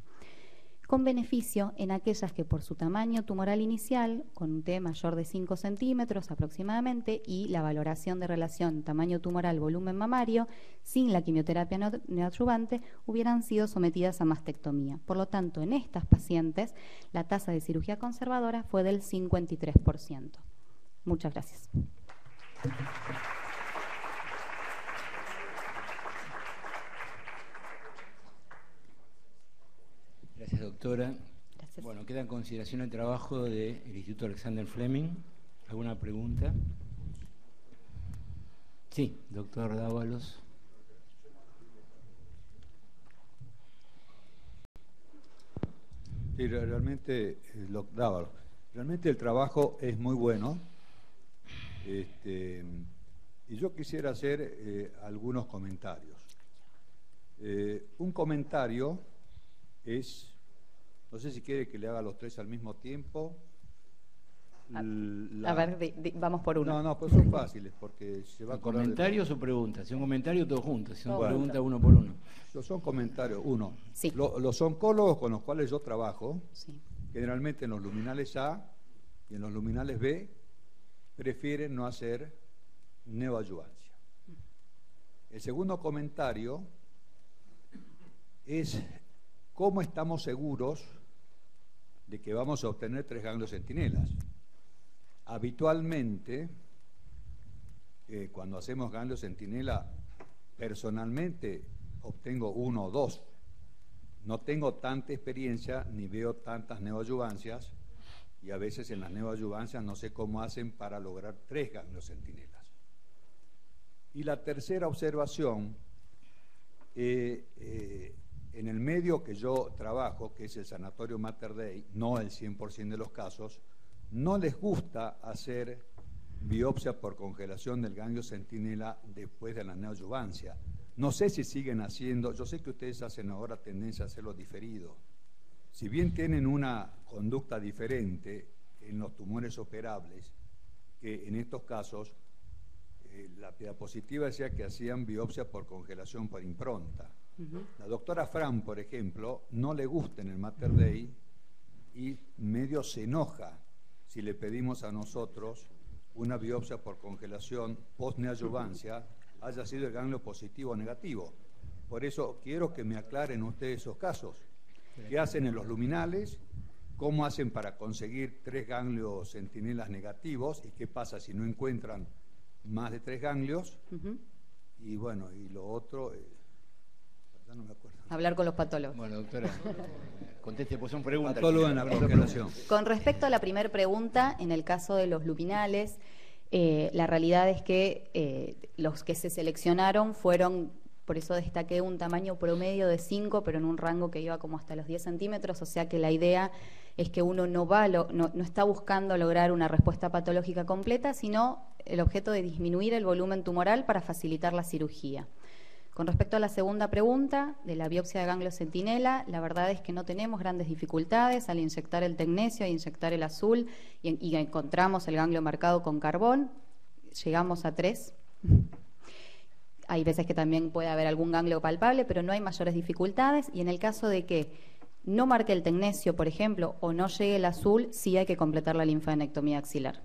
con beneficio en aquellas que por su tamaño tumoral inicial, con un T mayor de 5 centímetros aproximadamente, y la valoración de relación tamaño tumoral volumen mamario, sin la quimioterapia neoadyuvante, hubieran sido sometidas a mastectomía. Por lo tanto, en estas pacientes, la tasa de cirugía conservadora fue del 53%. Muchas gracias. Gracias, doctora. Bueno, queda en consideración el trabajo del Instituto Alexander Fleming. ¿Alguna pregunta? Sí, doctor Dávalos. Sí, realmente, eh, Dávalos, realmente el trabajo es muy bueno. Este, y yo quisiera hacer eh, algunos comentarios. Eh, un comentario es no sé si quiere que le haga los tres al mismo tiempo. A, ver, vamos por uno. No, no, pues son fáciles porque se va a ¿Comentarios o preguntas? Si un comentario, todos juntos. Si son preguntas, uno por uno. Son comentarios. Uno, los oncólogos con los cuales yo trabajo, generalmente en los luminales A y en los luminales B, prefieren no hacer neoadyuvancia. El segundo comentario es cómo estamos seguros de que vamos a obtener tres ganglios centinelas. Habitualmente, eh, cuando hacemos ganglios centinela, personalmente obtengo uno o dos. No tengo tanta experiencia ni veo tantas neoadyuvancias y a veces en las neoadyuvancias no sé cómo hacen para lograr tres ganglios centinelas. Y la tercera observación, eh, eh, en el medio que yo trabajo, que es el Sanatorio Mater Dei, no el 100% de los casos, no les gusta hacer biopsia por congelación del ganglio centinela después de la neoadyuvancia. No sé si siguen haciendo, yo sé que ustedes hacen ahora tendencia a hacerlo diferido. Si bien tienen una conducta diferente en los tumores operables, que en estos casos eh, la diapositiva decía que hacían biopsia por congelación por impronta. La doctora Fran, por ejemplo, no le gusta en el Mater Dei y medio se enoja si le pedimos a nosotros una biopsia por congelación post-neoadjuvancia, haya sido el ganglio positivo o negativo. Por eso quiero que me aclaren ustedes esos casos. ¿Qué hacen en los luminales? ¿Cómo hacen para conseguir tres ganglios centinelas negativos? ¿Y qué pasa si no encuentran más de tres ganglios? Y bueno, y lo otro, eh, no me acuerdo. Hablar con los patólogos. Bueno, doctora, conteste, pues son preguntas. en la. Con respecto a la primera pregunta, en el caso de los luminales, eh, la realidad es que eh, los que se seleccionaron fueron por eso destaqué un tamaño promedio de 5, pero en un rango que iba como hasta los 10 centímetros, o sea que la idea es que uno no, va, no, no está buscando lograr una respuesta patológica completa, sino el objeto de disminuir el volumen tumoral para facilitar la cirugía. Con respecto a la segunda pregunta de la biopsia de ganglio centinela, la verdad es que no tenemos grandes dificultades al inyectar el tecnesio, e inyectar el azul y, encontramos el ganglio marcado con carbón. Llegamos a tres. Hay veces que también puede haber algún ganglio palpable, pero no hay mayores dificultades. Y en el caso de que no marque el tecnesio, por ejemplo, o no llegue el azul, sí hay que completar la linfadenectomía axilar.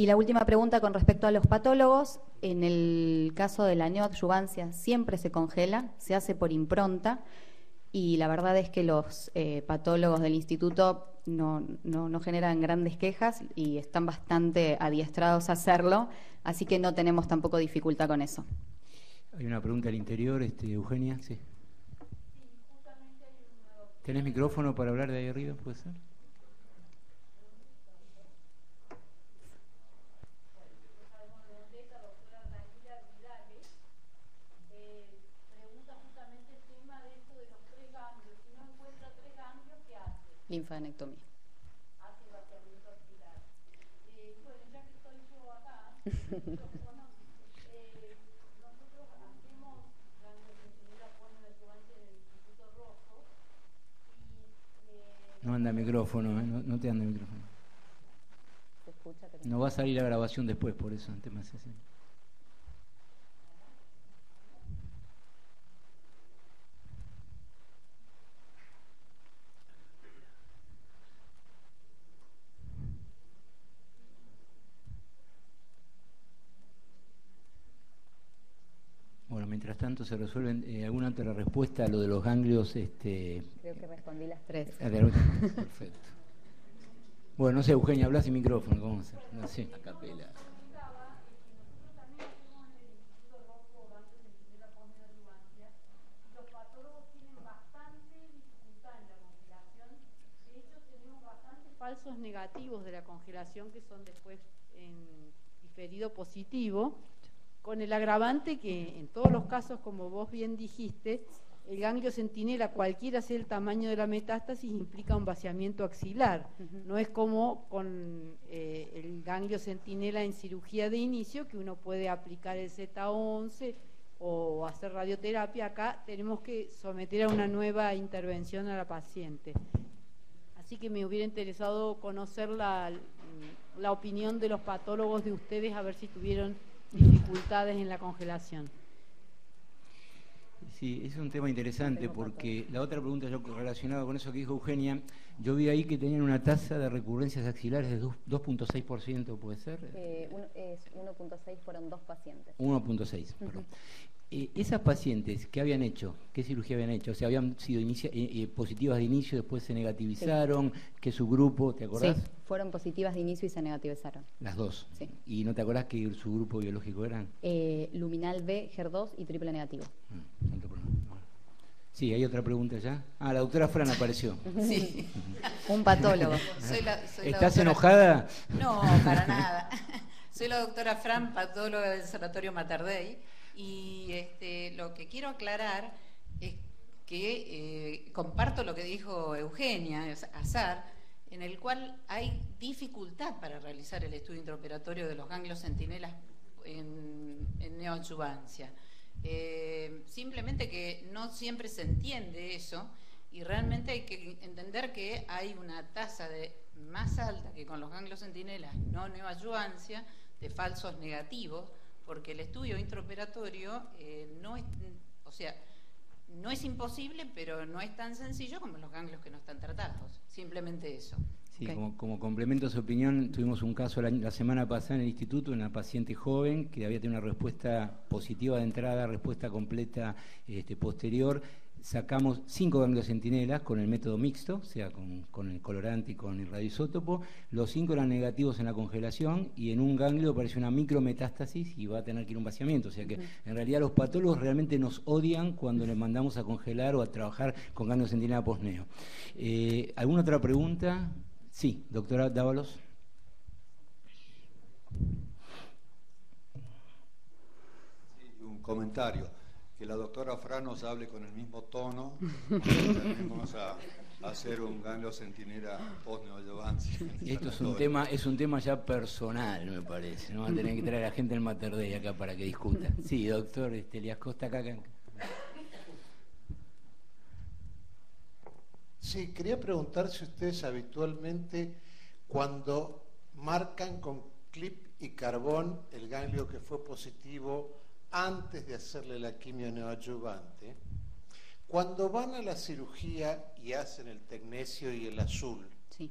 Y la última pregunta con respecto a los patólogos. En el caso de la neoadyuvancia siempre se congela, se hace por impronta y la verdad es que los eh, patólogos del instituto no, no, generan grandes quejas y están bastante adiestrados a hacerlo, así que no tenemos tampoco dificultad con eso. Hay una pregunta al interior, este, Eugenia. Sí. ¿Tenés micrófono para hablar de ahí arriba? ¿Puede ser? linfadenectomía. Hace vaciamiento Eh, bueno, ya que estoy yo acá, eh, nosotros hacemos la nutricionista pone de ayudante del Instituto Rojo y... Eh, no anda el micrófono, ¿eh? no, no, te anda el micrófono. No va a salir la grabación después, por eso, antes más así. Se resuelven eh, alguna otra respuesta a lo de los ganglios. Este, Creo que respondí las tres. Ah, perfecto. Bueno, no sé, Eugenia, hablas sin micrófono, ¿cómo se no sé. A capela. falsos negativos de la congelación que son después en diferido positivo con el agravante que en todos los casos, como vos bien dijiste, el ganglio centinela, cualquiera sea el tamaño de la metástasis, implica un vaciamiento axilar. No es como con eh, el ganglio centinela en cirugía de inicio, que uno puede aplicar el Z11 o hacer radioterapia. Acá tenemos que someter a una nueva intervención a la paciente. Así que me hubiera interesado conocer la, la opinión de los patólogos de ustedes, a ver si tuvieron dificultades en la congelación. Sí, es un tema interesante porque la otra pregunta yo relacionada con eso que dijo Eugenia, yo vi ahí que tenían una tasa de recurrencias axilares de dos- 2.6%, ¿puede ser? Eh, uno- es 1.6 fueron dos pacientes. 1.6, perdón. Eh, esas pacientes, ¿qué habían hecho? ¿Qué cirugía habían hecho? O sea, habían sido inicia- eh, eh, positivas de inicio, después se negativizaron, que su grupo, ¿te acordás? Sí, fueron positivas de inicio y se negativizaron. Las dos. Sí. ¿Y no te acordás que su grupo biológico eran? Eh, luminal B, HER2 y triple negativo. Mm. Sí, hay otra pregunta ya. Ah, la doctora Fran apareció. Sí. Un patólogo. Soy la- soy la ¿Estás doctora- enojada? No, para nada. Soy la doctora Fran, patóloga del Sanatorio Mater Dei, y este, lo que quiero aclarar es que eh, comparto lo que dijo Eugenia Azar, en el cual hay dificultad para realizar el estudio intraoperatorio de los ganglios centinelas en, en. Eh, simplemente que no siempre se entiende eso y realmente hay que entender que hay una tasa de más alta que con los ganglios centinelas no neoadyuvancia de falsos negativos, porque el estudio intraoperatorio eh, no es, o sea, no es imposible, pero no es tan sencillo como los ganglios que no están tratados. Simplemente eso. Sí, como, como complemento a su opinión, tuvimos un caso la, la semana pasada en el instituto, una paciente joven que había tenido una respuesta positiva de entrada, respuesta completa este, posterior. Sacamos cinco ganglios centinelas con el método mixto, o sea, con, con el colorante y con el radioisótopo. Los cinco eran negativos en la congelación y en un ganglio apareció una micrometástasis y va a tener que ir un vaciamiento. O sea que en realidad los patólogos realmente nos odian cuando les mandamos a congelar o a trabajar con ganglios centinela posneo. Eh, ¿Alguna otra pregunta? Sí, doctora Dávalos. Sí, un comentario. Que la doctora Fran nos hable con el mismo tono terminemos a, a hacer un ganglio centinela post-neoadyuvancia. Esto es un tema, es un tema ya personal, me parece. No van a tener que traer a la gente del Mater Dei acá para que discuta. Sí, doctor este, Elias Costa acá. acá. Sí, quería preguntar si ustedes habitualmente cuando marcan con clip y carbón el ganglio que fue positivo antes de hacerle la quimio neoadyuvante, cuando van a la cirugía y hacen el tecnesio y el azul Sí.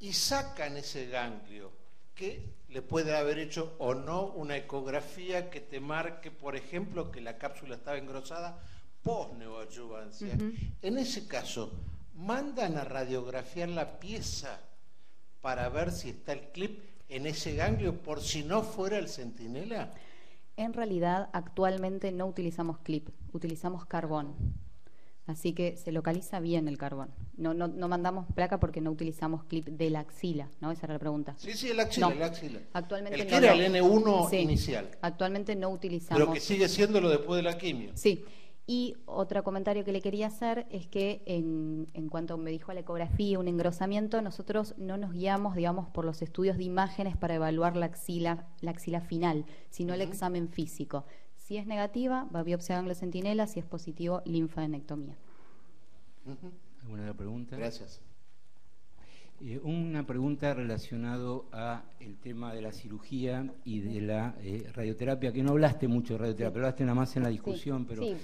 y sacan ese ganglio, que le puede haber hecho o no una ecografía que te marque, por ejemplo, que la cápsula estaba engrosada post neoadyuvancia. En ese caso, mandan a radiografiar la pieza para ver si está el clip en ese ganglio por si no fuera el centinela. En realidad, actualmente no utilizamos clip, utilizamos carbón. Así que se localiza bien el carbón. No, no, no mandamos placa porque no utilizamos clip de la axila, ¿no? Esa era la pregunta. Sí, sí, el axila, No. el axila. Actualmente el no era lo- el N1 Sí. inicial, Actualmente no utilizamos. pero que sigue siéndolo después de la quimio. Sí. Y otro comentario que le quería hacer es que en, en cuanto me dijo a la ecografía, un engrosamiento, nosotros no nos guiamos, digamos, por los estudios de imágenes para evaluar la axila, la axila final, sino el examen físico. Si es negativa, va a biopsia si es positivo, linfadenectomía. Ujú. ¿Alguna otra pregunta? Gracias. Eh, una pregunta relacionado a el tema de la cirugía y de la eh, radioterapia, que no hablaste mucho de radioterapia, hablaste nada más en la discusión, pero sí.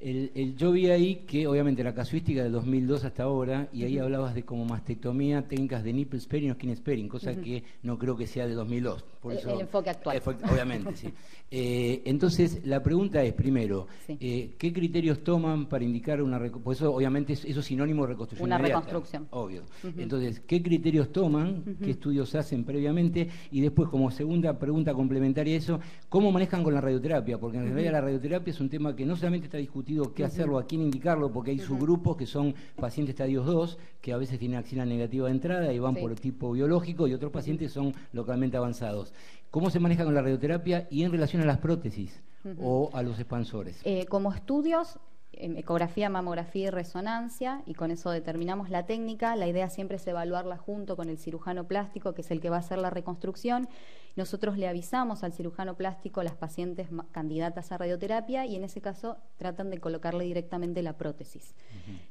el, el- yo vi ahí que obviamente la casuística del 2002 hasta ahora, y ahí hablabas de como mastectomía, técnicas de nipple sparing o skin sparing, cosa que no creo que sea de 2002. Por El- eso, el enfoque actual. Obviamente, sí. Eh, entonces, la pregunta es, primero, Sí. ¿qué criterios toman para indicar una... Pues eso obviamente es- eso es sinónimo de reconstrucción Una inmediata, reconstrucción. Obvio. Entonces, ¿qué criterios toman? ¿Qué estudios hacen previamente? Y después, como segunda pregunta complementaria a eso, ¿cómo manejan con la radioterapia? Porque en realidad la radioterapia es un tema que no solamente está discutido qué hacerlo, a quién indicarlo, porque hay subgrupos que son pacientes estadios 2, que a veces tienen axila negativa de entrada y van Sí. por el tipo biológico, y otros pacientes son localmente avanzados. ¿Cómo se maneja con la radioterapia y en relación a las prótesis o a los expansores? Eh, como estudios, ecografía, mamografía y resonancia, y con eso determinamos la técnica. La idea siempre es evaluarla junto con el cirujano plástico, que es el que va a hacer la reconstrucción. Nosotros le avisamos al cirujano plástico las pacientes candidatas a radioterapia y en ese caso tratan de colocarle directamente la prótesis.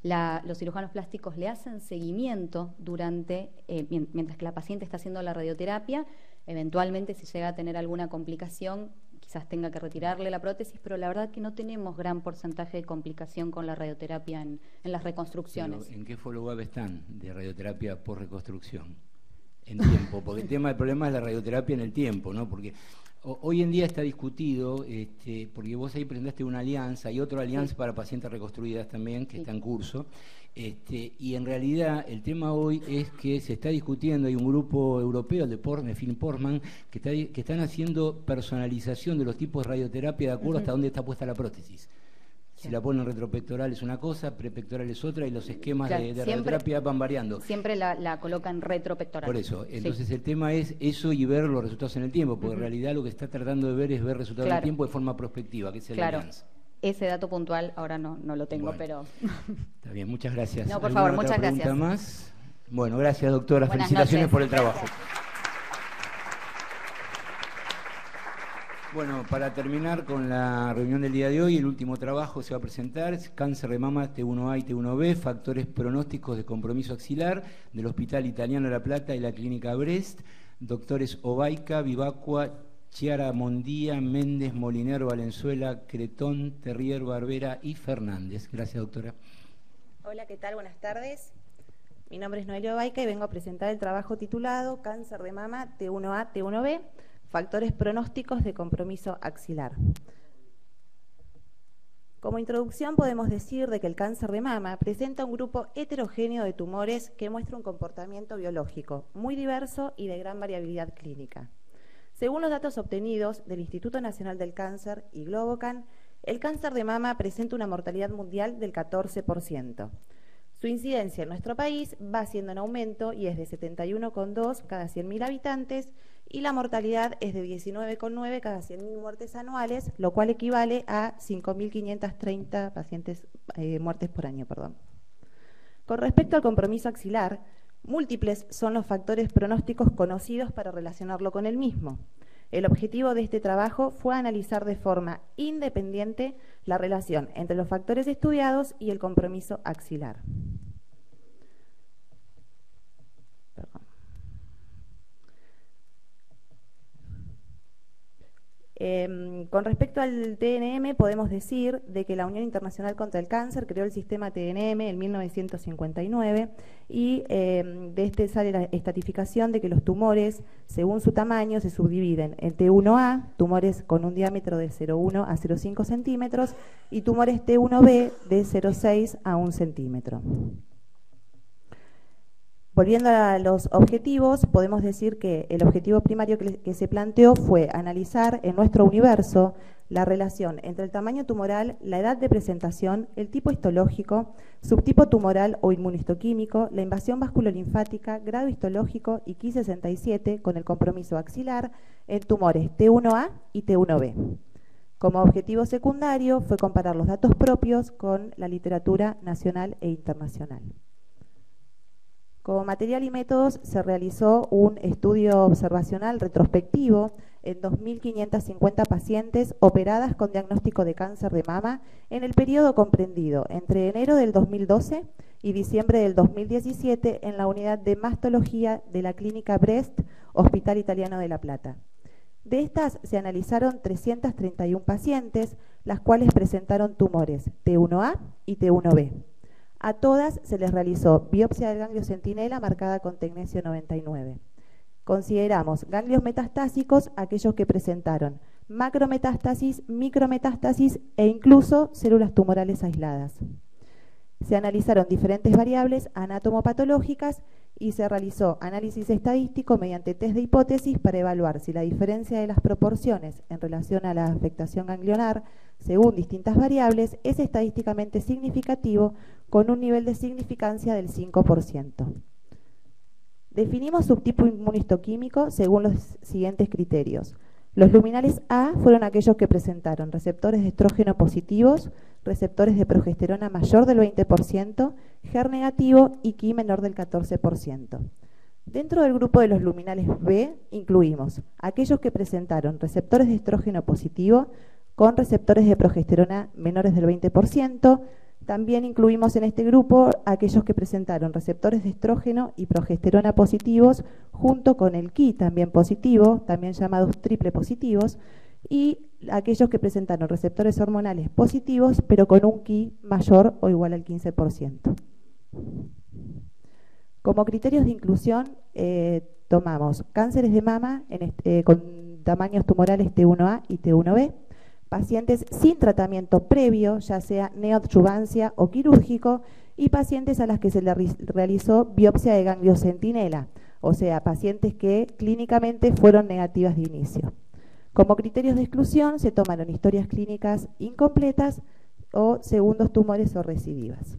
La- los cirujanos plásticos le hacen seguimiento durante, eh, mien- mientras que la paciente está haciendo la radioterapia. Eventualmente, si llega a tener alguna complicación, quizás tenga que retirarle la prótesis, pero la verdad que no tenemos gran porcentaje de complicación con la radioterapia en, en las reconstrucciones. Pero, ¿En qué follow-up están de radioterapia por reconstrucción? En tiempo, porque el tema del problema es la radioterapia en el tiempo, ¿no? Porque hoy en día está discutido, este, porque vos ahí presentaste una alianza y otra alianza para pacientes reconstruidas también, que Sí. está en curso. Este, y en realidad el tema hoy es que se está discutiendo, hay un grupo europeo, el de Portman, Film Portman, que, está, que están haciendo personalización de los tipos de radioterapia de acuerdo hasta dónde está puesta la prótesis. Si la ponen retropectoral es una cosa, prepectoral es otra, y los esquemas Claro, de, de siempre- radioterapia van variando. Siempre la, la colocan retropectoral. Por eso, Sí. entonces el tema es eso y ver los resultados en el tiempo, porque en realidad lo que está tratando de ver es ver resultados en el Claro. tiempo de forma prospectiva, que es el Claro. alianza. Ese dato puntual ahora no, no lo tengo, Bueno. pero Está bien, muchas gracias. No, por ¿Alguna favor, muchas pregunta gracias. más? Bueno, gracias doctora, Buenas felicitaciones noches. por el trabajo. Bueno, para terminar con la reunión del día de hoy, el último trabajo se va a presentar, es cáncer de mama T1A y T1B, factores pronósticos de compromiso axilar del Hospital Italiano de La Plata y la Clínica Brest, doctores Obaica, Vivacua, Chiara Mondía, Méndez, Moliner, Valenzuela, Cretón, Terrier, Barbera y Fernández. Gracias, doctora. Hola, ¿qué tal? Buenas tardes. Mi nombre es Noelia Baica y vengo a presentar el trabajo titulado Cáncer de mama T1A, T1B, factores pronósticos de compromiso axilar. Como introducción podemos decir de que el cáncer de mama presenta un grupo heterogéneo de tumores que muestra un comportamiento biológico muy diverso y de gran variabilidad clínica. Según los datos obtenidos del Instituto Nacional del Cáncer y Globocan, el cáncer de mama presenta una mortalidad mundial del 14%. Su incidencia en nuestro país va siendo en aumento y es de 71,2 cada 100.000 habitantes y la mortalidad es de 19,9 cada 100.000 muertes anuales, lo cual equivale a 5.530 pacientes eh, muertes por año. Perdón. Con respecto al compromiso axilar, múltiples son los factores pronósticos conocidos para relacionarlo con el mismo. El objetivo de este trabajo fue analizar de forma independiente la relación entre los factores estudiados y el compromiso axilar. Perdón. Eh, con respecto al TNM, podemos decir de que la Unión Internacional contra el Cáncer creó el sistema TNM en 1959 y eh, de este sale la estatificación de que los tumores, según su tamaño, se subdividen en T1A, tumores con un diámetro de 0,1 a 0,5 centímetros, y tumores T1B de 0,6 a 1 centímetro. Volviendo a los objetivos, podemos decir que el objetivo primario que, se planteó fue analizar en nuestro universo la relación entre el tamaño tumoral, la edad de presentación, el tipo histológico, subtipo tumoral o inmunistoquímico, la invasión vasculolinfática, grado histológico y Ki67 con el compromiso axilar en tumores T1A y T1B. Como objetivo secundario fue comparar los datos propios con la literatura nacional e internacional. Como material y métodos se realizó un estudio observacional retrospectivo en 2.550 pacientes operadas con diagnóstico de cáncer de mama en el periodo comprendido entre enero del 2012 y diciembre del 2017 en la unidad de mastología de la clínica Brest, Hospital Italiano de La Plata. De estas se analizaron 331 pacientes, las cuales presentaron tumores T1A y T1B. A todas se les realizó biopsia del ganglio centinela marcada con tecnesio 99. Consideramos ganglios metastásicos aquellos que presentaron macrometástasis, micrometástasis e incluso células tumorales aisladas. Se analizaron diferentes variables anatomopatológicas y se realizó análisis estadístico mediante test de hipótesis para evaluar si la diferencia de las proporciones en relación a la afectación ganglionar según distintas variables es estadísticamente significativo con un nivel de significancia del 5%. Definimos subtipo inmunistoquímico según los siguientes criterios. Los luminales A fueron aquellos que presentaron receptores de estrógeno positivos, receptores de progesterona mayor del 20%, HER negativo y Ki menor del 14%. Dentro del grupo de los luminales B incluimos aquellos que presentaron receptores de estrógeno positivo con receptores de progesterona menores del 20%, también incluimos en este grupo aquellos que presentaron receptores de estrógeno y progesterona positivos junto con el Ki también positivo, también llamados triple positivos, y aquellos que presentaron receptores hormonales positivos, pero con un Ki mayor o igual al 15%. Como criterios de inclusión, eh, tomamos cánceres de mama eh, con tamaños tumorales T1A y T1B, pacientes sin tratamiento previo, ya sea neoadjuvancia o quirúrgico, y pacientes a las que se le realizó biopsia de ganglio centinela, o sea, pacientes que clínicamente fueron negativas de inicio. Como criterios de exclusión se tomaron historias clínicas incompletas o segundos tumores o recidivas.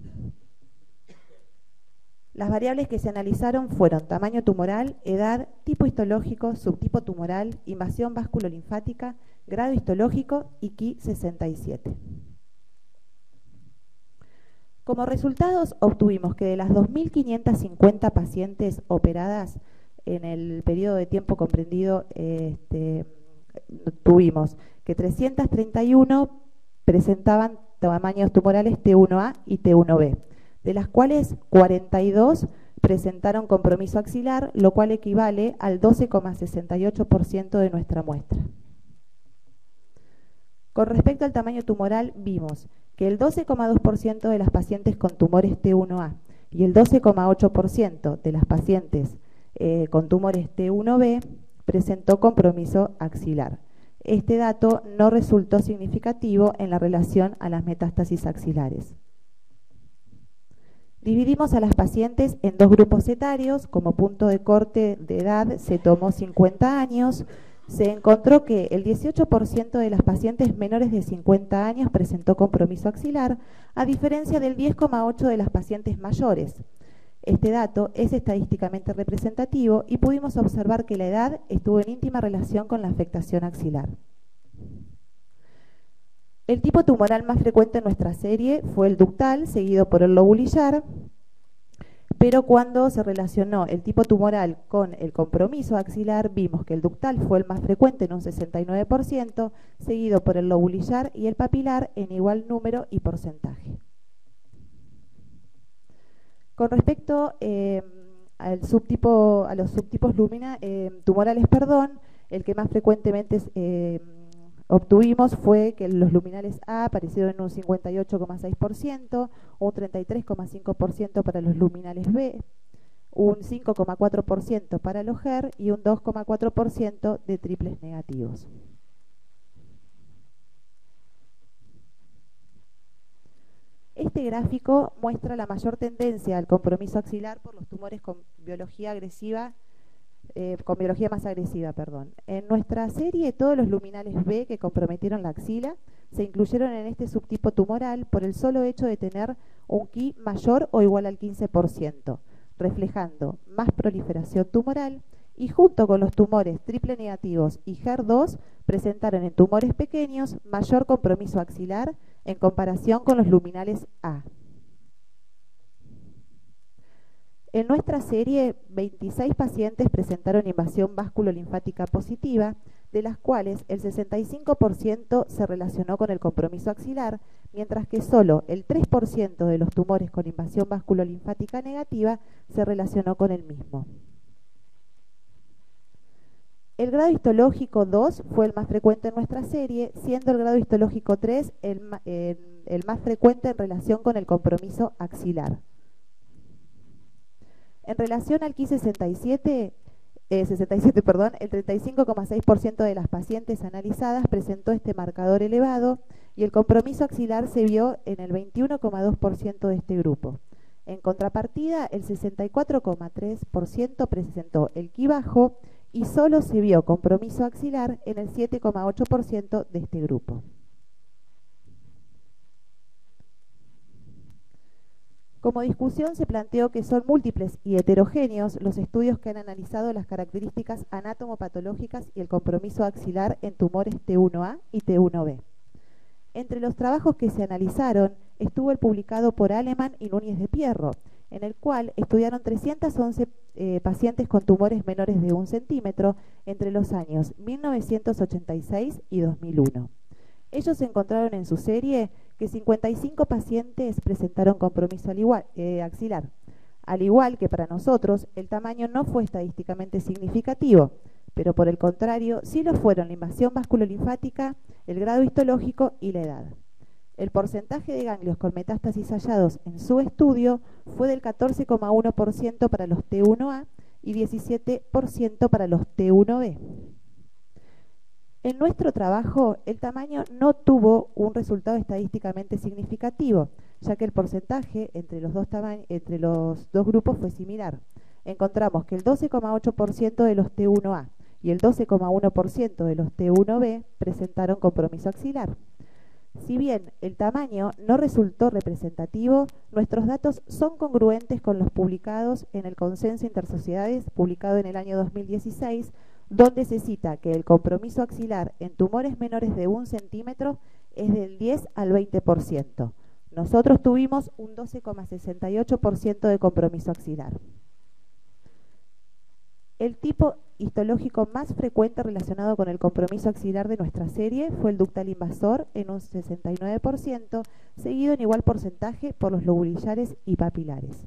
Las variables que se analizaron fueron tamaño tumoral, edad, tipo histológico, subtipo tumoral, invasión vasculolinfática, grado histológico y Ki 67. Como resultados obtuvimos que de las 2.550 pacientes operadas en el periodo de tiempo comprendido, este, tuvimos que 331 presentaban tamaños tumorales T1A y T1B, de las cuales 42 presentaron compromiso axilar, lo cual equivale al 12,68% de nuestra muestra. Con respecto al tamaño tumoral, vimos que el 12,2% de las pacientes con tumores T1A y el 12,8% de las pacientes eh, con tumores T1B presentó compromiso axilar. Este dato no resultó significativo en la relación a las metástasis axilares. Dividimos a las pacientes en dos grupos etarios, como punto de corte de edad se tomó 50 años, se encontró que el 18% de las pacientes menores de 50 años presentó compromiso axilar, a diferencia del 10,8% de las pacientes mayores. Este dato es estadísticamente representativo y pudimos observar que la edad estuvo en íntima relación con la afectación axilar. El tipo tumoral más frecuente en nuestra serie fue el ductal, seguido por el lobulillar, pero cuando se relacionó el tipo tumoral con el compromiso axilar, vimos que el ductal fue el más frecuente en un 69%, seguido por el lobulillar y el papilar en igual número y porcentaje. Con respecto eh, al subtipo, a los subtipos lumina, eh, tumorales, perdón, el que más frecuentemente eh, obtuvimos fue que los luminales A aparecieron en un 58,6%, un 33,5% para los luminales B, un 5,4% para los GER y un 2,4% de triples negativos. Este gráfico muestra la mayor tendencia al compromiso axilar por los tumores con biología agresiva eh, con biología más agresiva, perdón. En nuestra serie, todos los luminales B que comprometieron la axila se incluyeron en este subtipo tumoral por el solo hecho de tener un Ki mayor o igual al 15%, reflejando más proliferación tumoral y junto con los tumores triple negativos y HER2 presentaron en tumores pequeños mayor compromiso axilar en comparación con los luminales A. En nuestra serie, 26 pacientes presentaron invasión vasculolinfática positiva, de las cuales el 65% se relacionó con el compromiso axilar, mientras que solo el 3% de los tumores con invasión vasculolinfática negativa se relacionó con el mismo. El grado histológico 2 fue el más frecuente en nuestra serie, siendo el grado histológico 3 el, el más frecuente en relación con el compromiso axilar. En relación al KI 67, 67 perdón, el 35,6% de las pacientes analizadas presentó este marcador elevado y el compromiso axilar se vio en el 21,2% de este grupo. En contrapartida, el 64,3% presentó el KI bajo y solo se vio compromiso axilar en el 7,8% de este grupo. Como discusión se planteó que son múltiples y heterogéneos los estudios que han analizado las características anatomopatológicas y el compromiso axilar en tumores T1A y T1B. Entre los trabajos que se analizaron estuvo el publicado por Aleman y Núñez de Pierro, en el cual estudiaron 311 eh, pacientes con tumores menores de un centímetro entre los años 1986 y 2001. Ellos encontraron en su serie que 55 pacientes presentaron compromiso eh, axilar. Al igual que para nosotros, el tamaño no fue estadísticamente significativo. pero por el contrario, sí lo fueron la invasión vasculolinfática, el grado histológico y la edad. El porcentaje de ganglios con metástasis hallados en su estudio fue del 14,1% para los T1A y 17% para los T1B. En nuestro trabajo, el tamaño no tuvo un resultado estadísticamente significativo, ya que el porcentaje entre los dos, grupos fue similar. Encontramos que el 12,8% de los T1A y el 12,1% de los T1B presentaron compromiso axilar. Si bien el tamaño no resultó representativo, nuestros datos son congruentes con los publicados en el Consenso Intersociedades publicado en el año 2016, donde se cita que el compromiso axilar en tumores menores de un centímetro es del 10 al 20%. Nosotros tuvimos un 12,68% de compromiso axilar. El tipo histológico más frecuente relacionado con el compromiso axilar de nuestra serie fue el ductal invasor en un 69%, seguido en igual porcentaje por los lobulillares y papilares.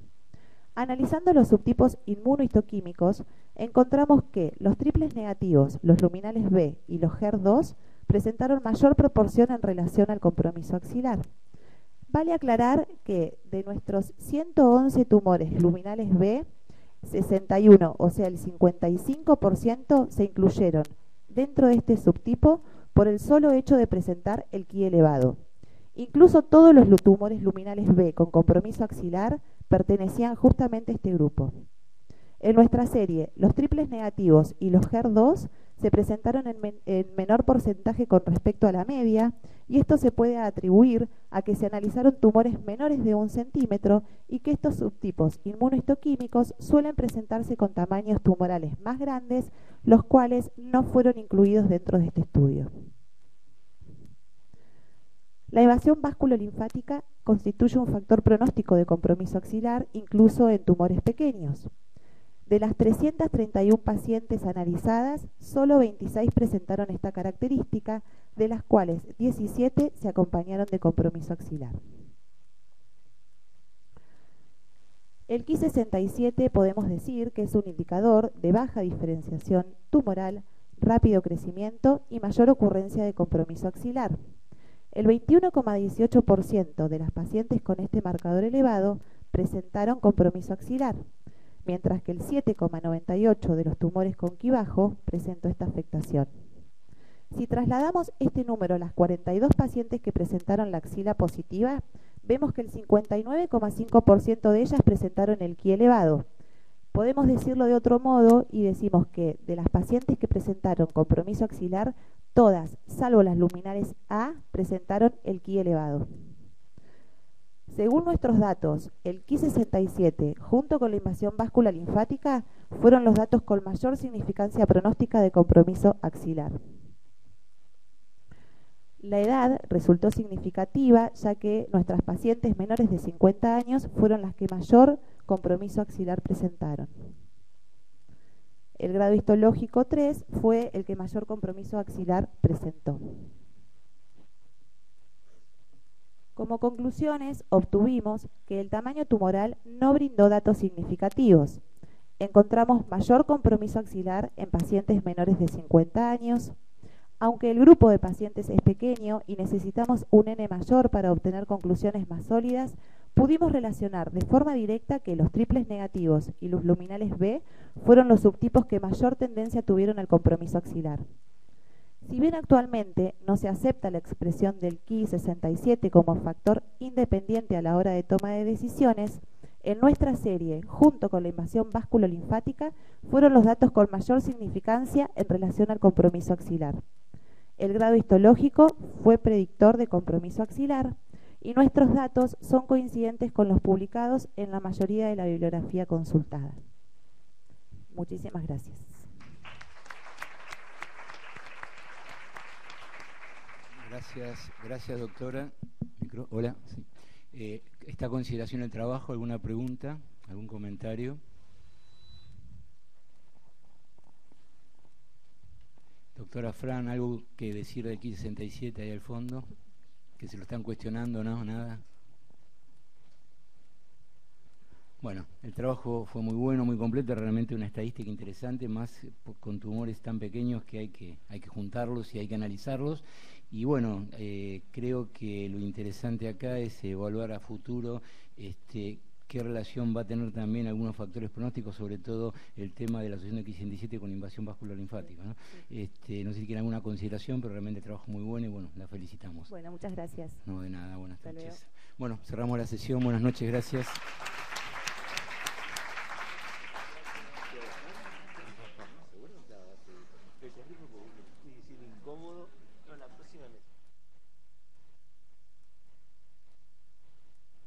Analizando los subtipos inmunohistoquímicos, encontramos que los triples negativos, los luminales B y los HER2 presentaron mayor proporción en relación al compromiso axilar. Vale aclarar que de nuestros 111 tumores luminales B, 61, o sea el 55%, se incluyeron dentro de este subtipo por el solo hecho de presentar el Ki elevado. Incluso todos los tumores luminales B con compromiso axilar pertenecían justamente a este grupo. En nuestra serie, los triples negativos y los HER2 se presentaron en, menor porcentaje con respecto a la media y esto se puede atribuir a que se analizaron tumores menores de un centímetro y que estos subtipos inmunohistoquímicos suelen presentarse con tamaños tumorales más grandes, los cuales no fueron incluidos dentro de este estudio. La evasión vasculolinfática constituye un factor pronóstico de compromiso axilar incluso en tumores pequeños. De las 331 pacientes analizadas, solo 26 presentaron esta característica, de las cuales 17 se acompañaron de compromiso axilar. El Ki67 podemos decir que es un indicador de baja diferenciación tumoral, rápido crecimiento y mayor ocurrencia de compromiso axilar. El 21,18% de las pacientes con este marcador elevado presentaron compromiso axilar, mientras que el 7,98% de los tumores con Ki bajo presentó esta afectación. Si trasladamos este número a las 42 pacientes que presentaron la axila positiva, vemos que el 59,5% de ellas presentaron el Ki elevado. Podemos decirlo de otro modo y decimos que de las pacientes que presentaron compromiso axilar, Todas, salvo las luminales A, presentaron el Ki elevado. Según nuestros datos, el Ki 67, junto con la invasión báscula linfática, fueron los datos con mayor significancia pronóstica de compromiso axilar. La edad resultó significativa ya que nuestras pacientes menores de 50 años fueron las que mayor compromiso axilar presentaron. El grado histológico 3 fue el que mayor compromiso axilar presentó. Como conclusiones, obtuvimos que el tamaño tumoral no brindó datos significativos. Encontramos mayor compromiso axilar en pacientes menores de 50 años, aunque el grupo de pacientes es pequeño y necesitamos un N mayor para obtener conclusiones más sólidas, pudimos relacionar de forma directa que los triples negativos y los luminales B fueron los subtipos que mayor tendencia tuvieron al compromiso axilar. Si bien actualmente no se acepta la expresión del Ki 67 como factor independiente a la hora de toma de decisiones, en nuestra serie, junto con la invasión vasculolinfática, fueron los datos con mayor significancia en relación al compromiso axilar. El grado histológico fue predictor de compromiso axilar, y nuestros datos son coincidentes con los publicados en la mayoría de la bibliografía consultada. Muchísimas gracias. Gracias, gracias doctora. Hola. Eh, ¿Esta consideración del trabajo? ¿Alguna pregunta? ¿Algún comentario? Doctora Fran, ¿algo que decir de aquí 67 ahí al fondo? que se lo están cuestionando, ¿no? Nada. Bueno, el trabajo fue muy bueno, muy completo, realmente una estadística interesante, más con tumores tan pequeños que hay que, hay que juntarlos y hay que analizarlos. Y bueno, eh, creo que lo interesante acá es evaluar a futuro este, qué relación va a tener también algunos factores pronósticos, sobre todo el tema de la asociación de X117 con invasión vascular linfática. ¿no? Este, no sé si tienen alguna consideración, pero realmente trabajo muy bueno y bueno, la felicitamos. Bueno, muchas gracias. No, de nada, buenas noches. Bueno, cerramos la sesión, buenas noches, gracias.